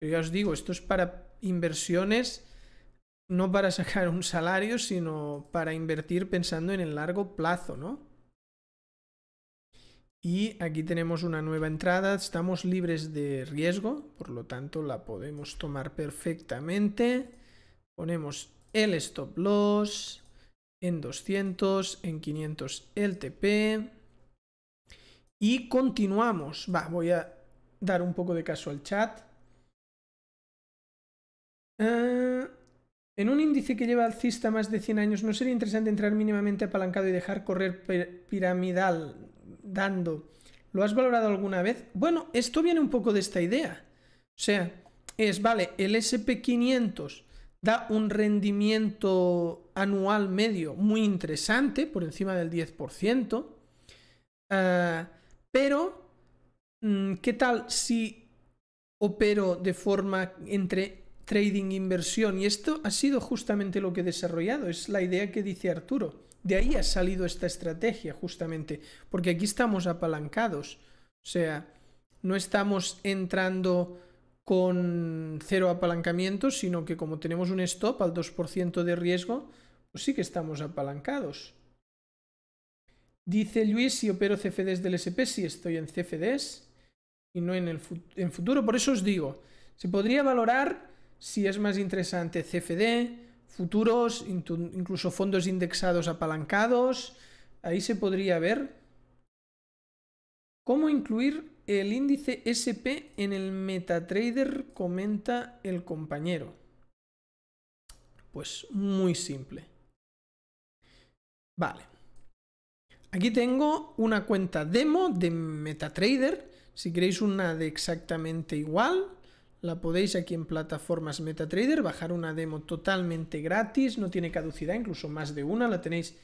Pero ya os digo, esto es para inversiones, no para sacar un salario, sino para invertir pensando en el largo plazo, ¿no? Y aquí tenemos una nueva entrada, estamos libres de riesgo, por lo tanto la podemos tomar perfectamente. Ponemos el stop loss, en 200, en 500 el TP. Y continuamos. Va, voy a dar un poco de caso al chat. Eh, en un índice que lleva alcista más de 100 años, ¿no sería interesante entrar mínimamente apalancado y dejar correr piramidal dando? ¿Lo has valorado alguna vez? Bueno, esto viene un poco de esta idea. O sea, es, vale, el SP500 da un rendimiento anual medio muy interesante, por encima del 10%, eh, pero mm, ¿qué tal si opero de forma entre trading e inversión y esto ha sido justamente lo que he desarrollado, es la idea que dice Arturo. De ahí ha salido esta estrategia justamente, porque aquí estamos apalancados, o sea, no estamos entrando con cero apalancamiento, sino que como tenemos un stop al 2% de riesgo, pues sí que estamos apalancados. Dice Luis si opero CFDs del SP, si estoy en CFDs y no en el en futuro. Por eso os digo, se podría valorar si es más interesante CFD, futuros, incluso fondos indexados apalancados. Ahí se podría ver cómo incluir el índice SP en el MetaTrader, comenta el compañero. Pues muy simple. Vale. Aquí tengo una cuenta demo de MetaTrader. Si queréis una de exactamente igual, la podéis aquí en plataformas MetaTrader bajar una demo totalmente gratis, no tiene caducidad, incluso más de una, la tenéis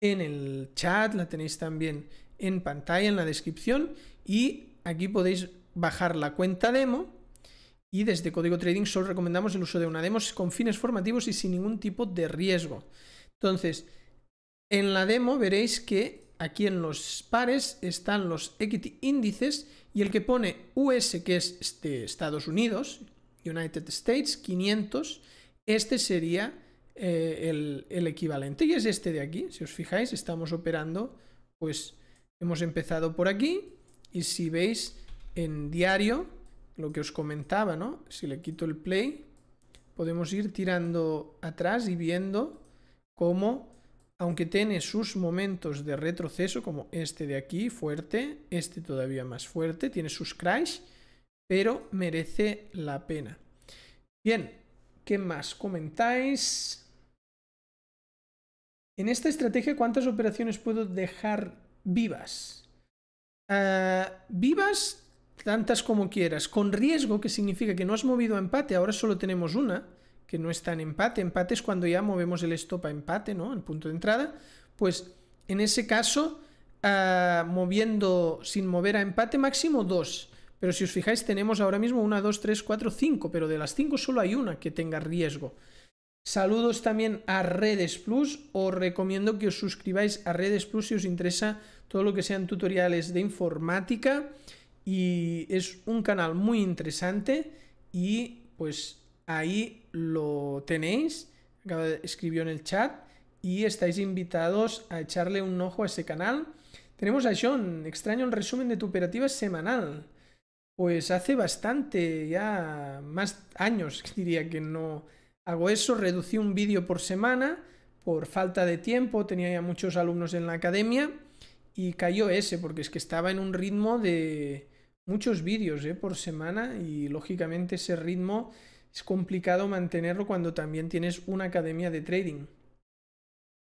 en el chat, la tenéis también en pantalla, en la descripción y aquí podéis bajar la cuenta demo y desde Código Trading solo recomendamos el uso de una demo con fines formativos y sin ningún tipo de riesgo. Entonces, en la demo veréis que aquí en los pares están los equity índices y el que pone US, que es de Estados Unidos, United States 500, este sería eh, el, el, equivalente. Y es este de aquí. Si os fijáis, estamos operando, pues hemos empezado por aquí. Y si veis en diario, lo que os comentaba, ¿no? Si le quito el play, podemos ir tirando atrás y viendo cómo aunque tiene sus momentos de retroceso, como este de aquí, fuerte, este todavía más fuerte, tiene sus crash, pero merece la pena. Bien, ¿qué más comentáis? En esta estrategia, ¿cuántas operaciones puedo dejar vivas? Ah, vivas tantas como quieras, con riesgo, que significa que no has movido a empate, ahora solo tenemos una, que no está en empate. Empate es cuando ya movemos el stop a empate, ¿no? El punto de entrada. Pues en ese caso, ah, moviendo sin mover a empate, máximo dos. Pero si os fijáis, tenemos ahora mismo una, dos, tres, cuatro, cinco. Pero de las cinco solo hay una que tenga riesgo. Saludos también a Redes Plus. Os recomiendo que os suscribáis a Redes Plus si os interesa todo lo que sean tutoriales de informática. Y es un canal muy interesante. Y pues ahí lo tenéis, escribió en el chat, y estáis invitados a echarle un ojo a ese canal. Tenemos a John, extraño el resumen de tu operativa semanal. Pues hace bastante, ya más años diría que no hago eso, reducí un vídeo por semana por falta de tiempo, tenía ya muchos alumnos en la academia y cayó ese porque es que estaba en un ritmo de muchos vídeos ¿eh? por semana y lógicamente ese ritmo es complicado mantenerlo cuando también tienes una academia de trading.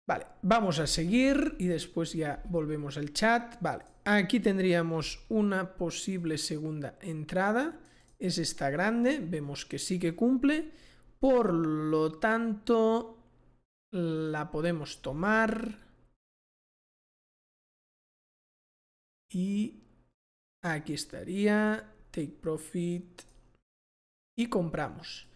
Vale, vamos a seguir y después ya volvemos al chat. Vale, aquí tendríamos una posible segunda entrada. Es esta grande, vemos que sí que cumple. Por lo tanto, la podemos tomar. Y aquí estaría, take profit y compramos.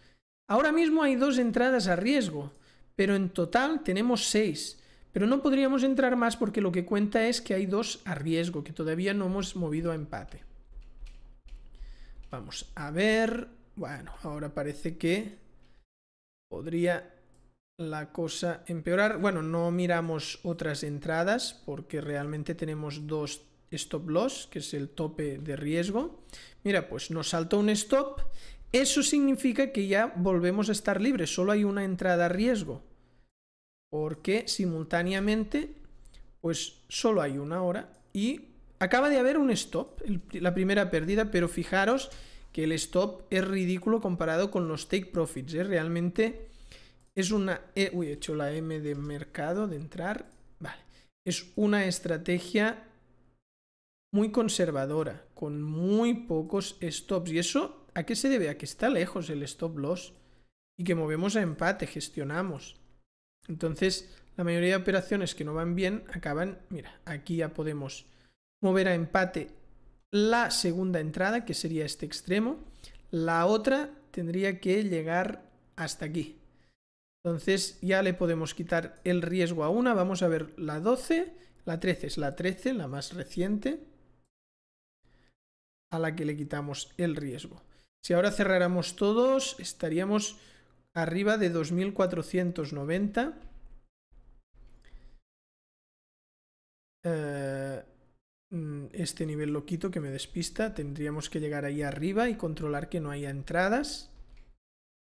Ahora mismo hay dos entradas a riesgo, pero en total tenemos seis. Pero no podríamos entrar más porque lo que cuenta es que hay dos a riesgo, que todavía no hemos movido a empate. Vamos a ver. Bueno, ahora parece que podría la cosa empeorar. Bueno, no miramos otras entradas porque realmente tenemos dos stop loss, que es el tope de riesgo. Mira, pues nos salta un stop eso significa que ya volvemos a estar libres, solo hay una entrada a riesgo. Porque simultáneamente, pues solo hay una hora y acaba de haber un stop, la primera pérdida, pero fijaros que el stop es ridículo comparado con los take profits. ¿eh? Realmente es una... Eh, uy, he hecho la M de mercado, de entrar. Vale. Es una estrategia muy conservadora, con muy pocos stops. Y eso ¿A qué se debe? A que está lejos el stop loss y que movemos a empate, gestionamos. Entonces, la mayoría de operaciones que no van bien acaban, mira, aquí ya podemos mover a empate la segunda entrada, que sería este extremo. La otra tendría que llegar hasta aquí. Entonces ya le podemos quitar el riesgo a una. Vamos a ver la 12. La 13 es la 13, la más reciente. A la que le quitamos el riesgo. Si ahora cerráramos todos, estaríamos arriba de 2490. Eh, mm, este nivel lo quito que me despista. Tendríamos que llegar ahí arriba y controlar que no haya entradas.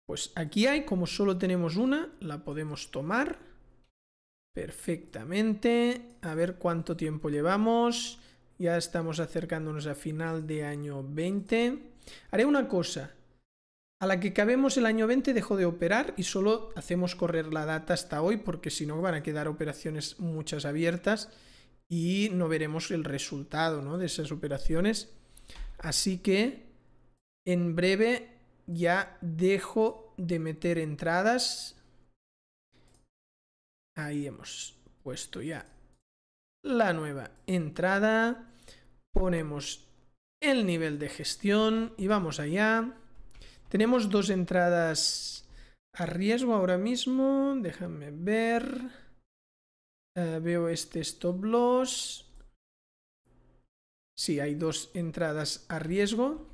Pues aquí hay, como solo tenemos una, la podemos tomar perfectamente. A ver cuánto tiempo llevamos. Ya estamos acercándonos a final de año 20. Haré una cosa. A la que acabemos el año 20 dejo de operar y solo hacemos correr la data hasta hoy porque si no van a quedar operaciones muchas abiertas y no veremos el resultado de esas operaciones. Así que en breve ya dejo de meter entradas. Ahí hemos puesto ya la nueva entrada. Ponemos el nivel de gestión y vamos allá. Tenemos dos entradas a riesgo ahora mismo. Déjame ver. Eh, veo este stop loss. Sí, hay dos entradas a riesgo.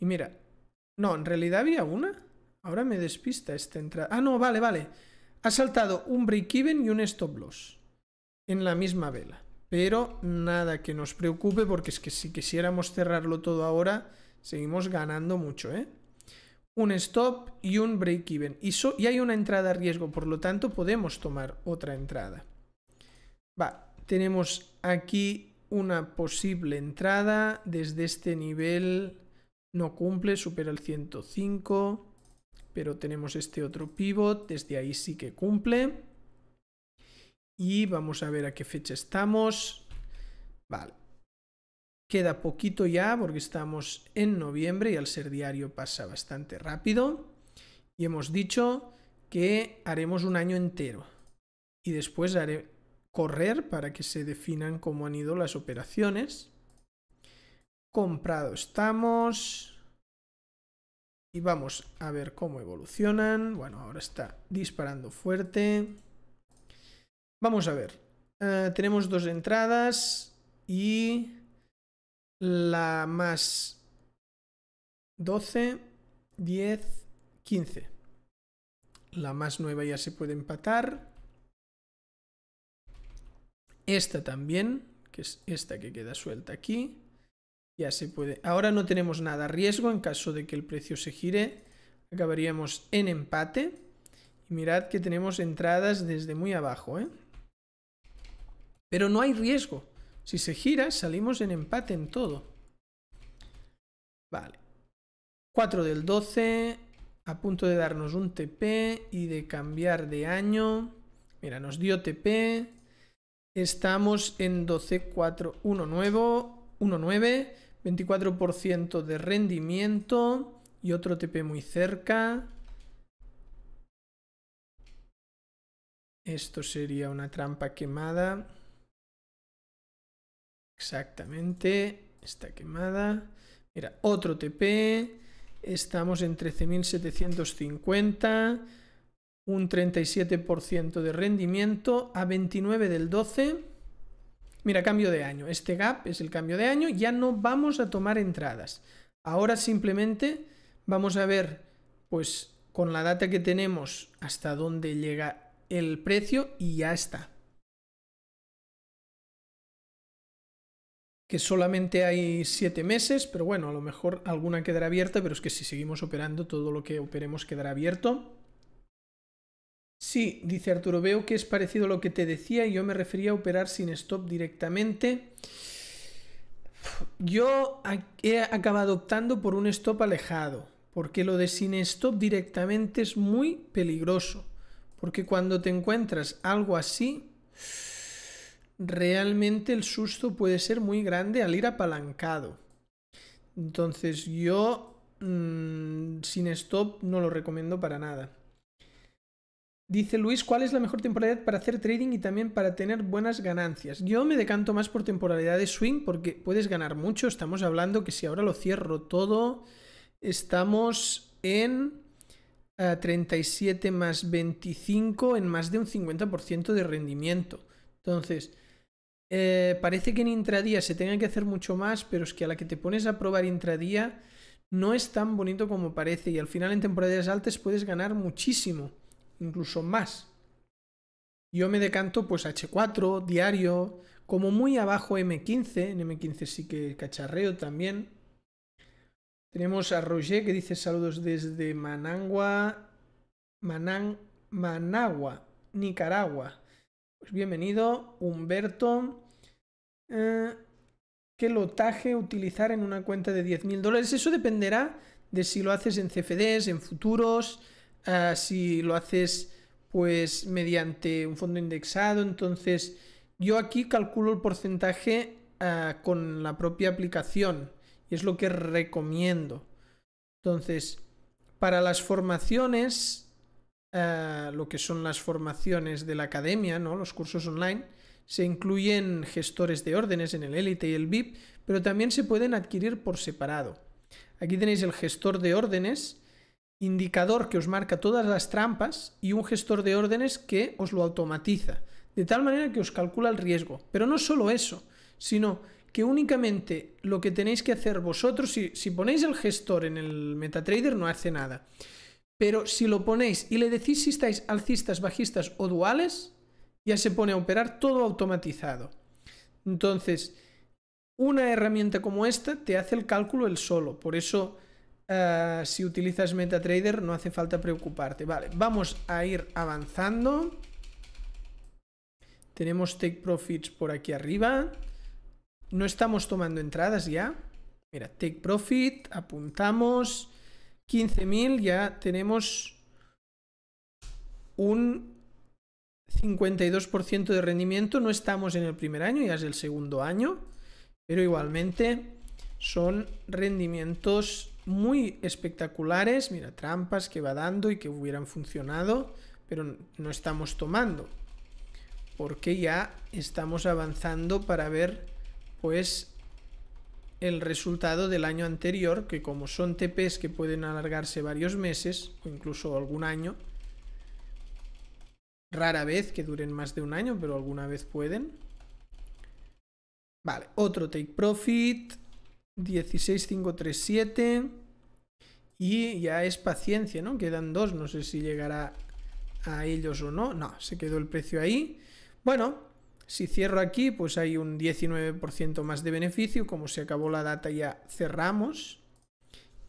Y mira, no, en realidad había una. Ahora me despista esta entrada. Ah, no, vale, vale. Ha saltado un break-even y un stop loss en la misma vela. Pero nada que nos preocupe porque es que si quisiéramos cerrarlo todo ahora, seguimos ganando mucho, ¿eh? Un stop y un break-even. Y, y hay una entrada a riesgo, por lo tanto podemos tomar otra entrada. Va, tenemos aquí una posible entrada desde este nivel. No cumple, supera el 105. Pero tenemos este otro pivot, desde ahí sí que cumple. Y vamos a ver a qué fecha estamos. Vale. Queda poquito ya porque estamos en noviembre y al ser diario pasa bastante rápido. Y hemos dicho que haremos un año entero. Y después haré correr para que se definan cómo han ido las operaciones. Comprado estamos. Y vamos a ver cómo evolucionan. Bueno, ahora está disparando fuerte. Vamos a ver. Eh, tenemos dos entradas y la más 12, 10, 15. La más nueva ya se puede empatar. Esta también, que es esta que queda suelta aquí. Ya se puede. Ahora no tenemos nada riesgo en caso de que el precio se gire. Acabaríamos en empate. Y mirad que tenemos entradas desde muy abajo, ¿eh? Pero no hay riesgo. Si se gira, salimos en empate en todo. Vale. 4 del 12. A punto de darnos un TP y de cambiar de año. Mira, nos dio TP. Estamos en 12, 4, 1, 9. 24% de rendimiento. Y otro TP muy cerca. Esto sería una trampa quemada. Exactamente. Está quemada. Mira, otro TP. Estamos en 13.750. Un 37% de rendimiento a 29 del 12. Mira, cambio de año. Este gap es el cambio de año. Ya no vamos a tomar entradas. Ahora simplemente vamos a ver, pues con la data que tenemos, hasta dónde llega el precio y ya está. Que solamente hay siete meses, pero bueno, a lo mejor alguna quedará abierta, pero es que si seguimos operando, todo lo que operemos quedará abierto. Sí, dice Arturo, veo que es parecido a lo que te decía y yo me refería a operar sin stop directamente. Yo he acabado optando por un stop alejado, porque lo de sin stop directamente es muy peligroso, porque cuando te encuentras algo así, realmente el susto puede ser muy grande al ir apalancado. Entonces yo mm, sin stop no lo recomiendo para nada. Dice Luis, ¿cuál es la mejor temporalidad para hacer trading y también para tener buenas ganancias? Yo me decanto más por temporalidad de swing porque puedes ganar mucho. Estamos hablando que si ahora lo cierro todo, estamos en 37 más 25 en más de un 50% de rendimiento. Entonces, eh, parece que en intradía se tenga que hacer mucho más, pero es que a la que te pones a probar intradía no es tan bonito como parece y al final en temporadas altas puedes ganar muchísimo, incluso más. Yo me decanto pues H4, diario, como muy abajo M15, en M15 sí que cacharreo también. Tenemos a Roger que dice saludos desde Managua, Managua, Nicaragua. Pues bienvenido, Humberto. Eh, ¿Qué lotaje utilizar en una cuenta de 10.000 dólares? Eso dependerá de si lo haces en CFDs, en futuros, eh, si lo haces pues mediante un fondo indexado. Entonces, yo aquí calculo el porcentaje eh, con la propia aplicación y es lo que recomiendo. Entonces, para las formaciones, eh, lo que son las formaciones de la academia, ¿no? los cursos online, se incluyen gestores de órdenes en el Elite y el VIP, pero también se pueden adquirir por separado. Aquí tenéis el gestor de órdenes indicador que os marca todas las trampas y un gestor de órdenes que os lo automatiza, de tal manera que os calcula el riesgo. Pero no solo eso, sino que únicamente lo que tenéis que hacer vosotros, si, si ponéis el gestor en el MetaTrader no hace nada, pero si lo ponéis y le decís si estáis alcistas, bajistas o duales, ya se pone a operar todo automatizado. Entonces, una herramienta como esta te hace el cálculo el solo, por eso eh, si utilizas MetaTrader no hace falta preocuparte. Vale, vamos a ir avanzando. Tenemos Take Profits por aquí arriba. No estamos tomando entradas ya. Mira, Take Profit, apuntamos. 15.000, ya tenemos un 52% de rendimiento. No estamos en el primer año, ya es el segundo año. Pero igualmente son rendimientos muy espectaculares, mira, trampas que va dando y que hubieran funcionado, pero no estamos tomando, porque ya estamos avanzando para ver, pues, el resultado del año anterior, que como son TPs que pueden alargarse varios meses, o incluso algún año, rara vez que duren más de un año, pero alguna vez pueden. Vale, otro take profit, 16537. Y ya es paciencia, ¿no? Quedan dos, no sé si llegará a ellos o no. No, se quedó el precio ahí. Bueno, si cierro aquí, pues hay un 19% más de beneficio. Como se acabó la data, ya cerramos.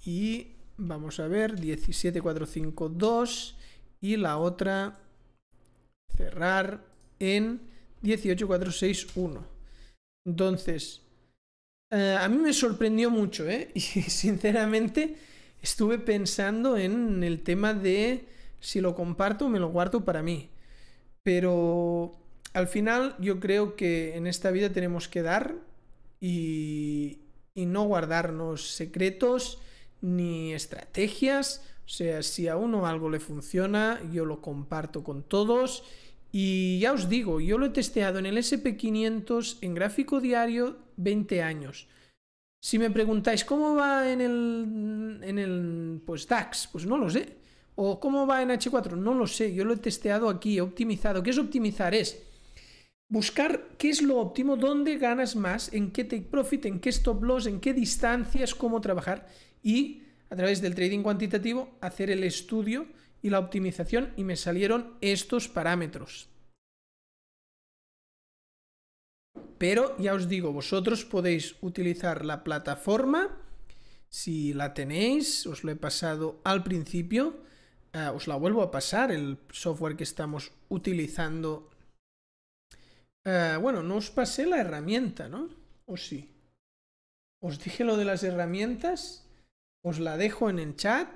Y vamos a ver, 17452. Y la otra, cerrar en 18461. Entonces, eh, a mí me sorprendió mucho, ¿eh? Y sinceramente estuve pensando en el tema de si lo comparto o me lo guardo para mí. Pero al final yo creo que en esta vida tenemos que dar y, y no guardarnos secretos ni estrategias. O sea, si a uno algo le funciona, yo lo comparto con todos y ya os digo, yo lo he testeado en el SP500 en gráfico diario 20 años. Si me preguntáis cómo va en el, en el pues DAX, pues no lo sé. O cómo va en H4, no lo sé. Yo lo he testeado aquí, he optimizado. ¿Qué es optimizar? Es buscar qué es lo óptimo, dónde ganas más, en qué take profit, en qué stop loss, en qué distancias, cómo trabajar y a través del trading cuantitativo hacer el estudio y la optimización y me salieron estos parámetros. Pero ya os digo, vosotros podéis utilizar la plataforma, si la tenéis, os lo he pasado al principio, eh, os la vuelvo a pasar, el software que estamos utilizando. Eh, bueno, no os pasé la herramienta, ¿no? ¿O sí? Os dije lo de las herramientas, os la dejo en el chat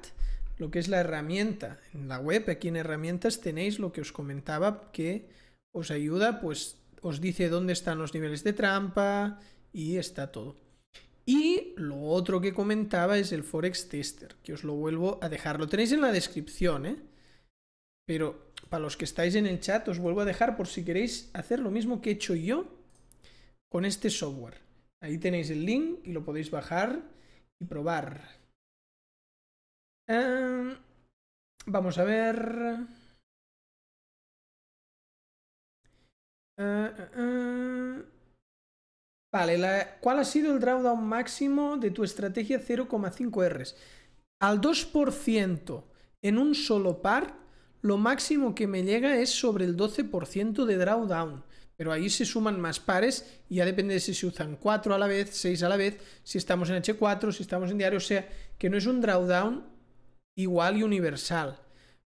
lo que es la herramienta. En la web, aquí en herramientas, tenéis lo que os comentaba que os ayuda, pues os dice dónde están los niveles de trampa y está todo. Y lo otro que comentaba es el Forex Tester, que os lo vuelvo a dejar. Lo tenéis en la descripción, ¿eh? Pero para los que estáis en el chat, os vuelvo a dejar por si queréis hacer lo mismo que he hecho yo con este software. Ahí tenéis el link y lo podéis bajar y probar. Em, vamos a ver. Eh, eh, eh. Vale, ¿cuál ha sido el drawdown máximo de tu estrategia 0,5 Rs? Al 2% en un solo par, lo máximo que me llega es sobre el 12% de drawdown. Pero ahí se suman más pares y ya depende de si se usan 4 a la vez, 6 a la vez, si estamos en H4, si estamos en diario. O sea, que no es un drawdown igual y universal.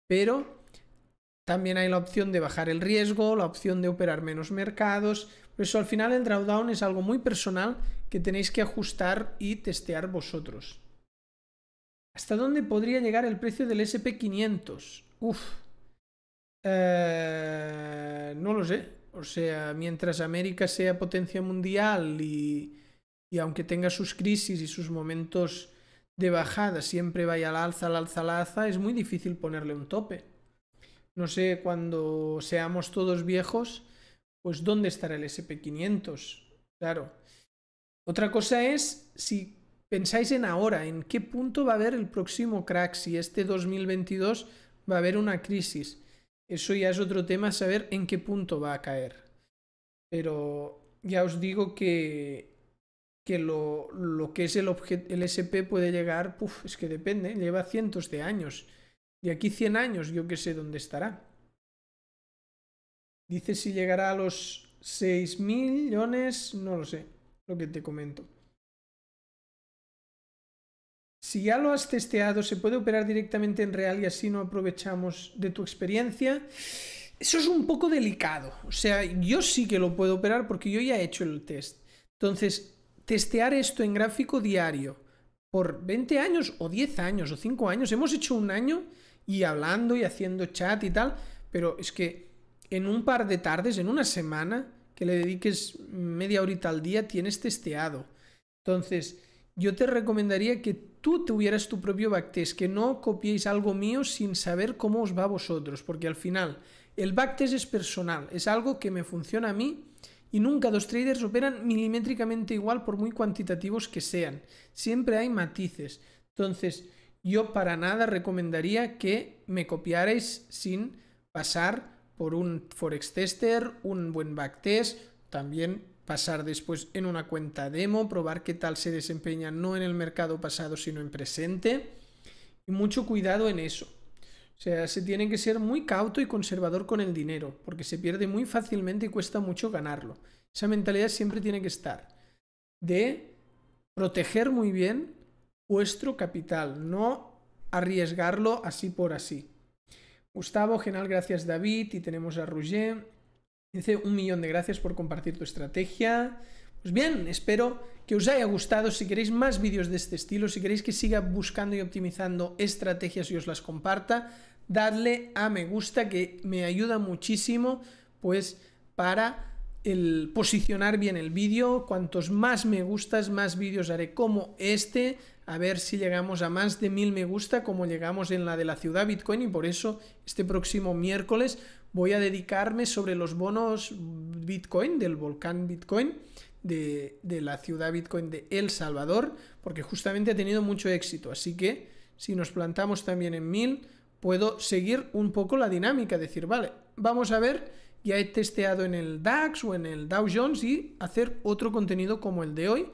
Pero también hay la opción de bajar el riesgo, la opción de operar menos mercados. Por eso al final el drawdown es algo muy personal que tenéis que ajustar y testear vosotros. ¿Hasta dónde podría llegar el precio del SP500? Uf. Eh, no lo sé. O sea, mientras América sea potencia mundial y, y aunque tenga sus crisis y sus momentos de bajada siempre vaya al alza, al alza, al alza, es muy difícil ponerle un tope no sé, cuando seamos todos viejos, pues ¿dónde estará el SP500? Claro. Otra cosa es si pensáis en ahora, en qué punto va a haber el próximo crack, si este 2022 va a haber una crisis. Eso ya es otro tema, saber en qué punto va a caer. Pero ya os digo que, que lo, lo que es el, el SP puede llegar, es que depende, lleva cientos de años. De aquí 100 años yo que sé dónde estará. Dice si llegará a los 6 millones, no lo sé, lo que te comento. Si ya lo has testeado, ¿se puede operar directamente en real y así no aprovechamos de tu experiencia? Eso es un poco delicado. O sea, yo sí que lo puedo operar porque yo ya he hecho el test. Entonces, testear esto en gráfico diario por 20 años o 10 años o 5 años, hemos hecho un año y hablando y haciendo chat y tal, pero es que en un par de tardes, en una semana, que le dediques media horita al día, tienes testeado. Entonces, yo te recomendaría que tú tuvieras tu propio backtest, que no copiéis algo mío sin saber cómo os va a vosotros, porque al final el backtest es personal, es algo que me funciona a mí y nunca dos traders operan milimétricamente igual por muy cuantitativos que sean. Siempre hay matices. Entonces, yo para nada recomendaría que me copiarais sin pasar por un Forex Tester, un buen backtest, también pasar después en una cuenta demo, probar qué tal se desempeña no en el mercado pasado sino en presente. Y mucho cuidado en eso. O sea, se tiene que ser muy cauto y conservador con el dinero, porque se pierde muy fácilmente y cuesta mucho ganarlo. Esa mentalidad siempre tiene que estar de proteger muy bien vuestro capital, no arriesgarlo así por así. Gustavo, genial, gracias David. Y tenemos a Roger. Dice un millón de gracias por compartir tu estrategia. Pues bien, espero que os haya gustado. Si queréis más vídeos de este estilo, si queréis que siga buscando y optimizando estrategias y os las comparta, dadle a me gusta que me ayuda muchísimo pues para el posicionar bien el vídeo. Cuantos más me gustas, más vídeos haré como este a ver si llegamos a más de mil me gusta como llegamos en la de la ciudad Bitcoin y por eso este próximo miércoles voy a dedicarme sobre los bonos Bitcoin del volcán Bitcoin de, la ciudad Bitcoin de El Salvador porque justamente ha tenido mucho éxito así que si nos plantamos también en mil puedo seguir un poco la dinámica decir vale vamos a ver ya he testeado en el DAX o en el Dow Jones y hacer otro contenido como el de hoy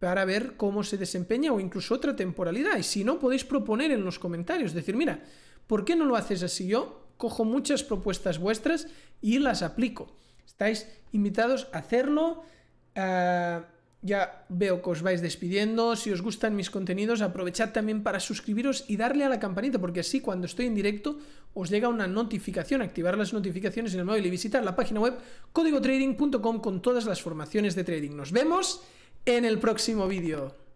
para ver cómo se desempeña o incluso otra temporalidad. Y si no, podéis proponer en los comentarios, decir, mira, ¿por qué no lo haces así? Yo cojo muchas propuestas vuestras y las aplico. Estáis invitados a hacerlo. Ah, ya veo que os vais despidiendo. Si os gustan mis contenidos, aprovechad también para suscribiros y darle a la campanita, porque así cuando estoy en directo os llega una notificación, activar las notificaciones en el móvil y visitar la página web códigotrading.com con todas las formaciones de trading. Nos vemos en el próximo vídeo.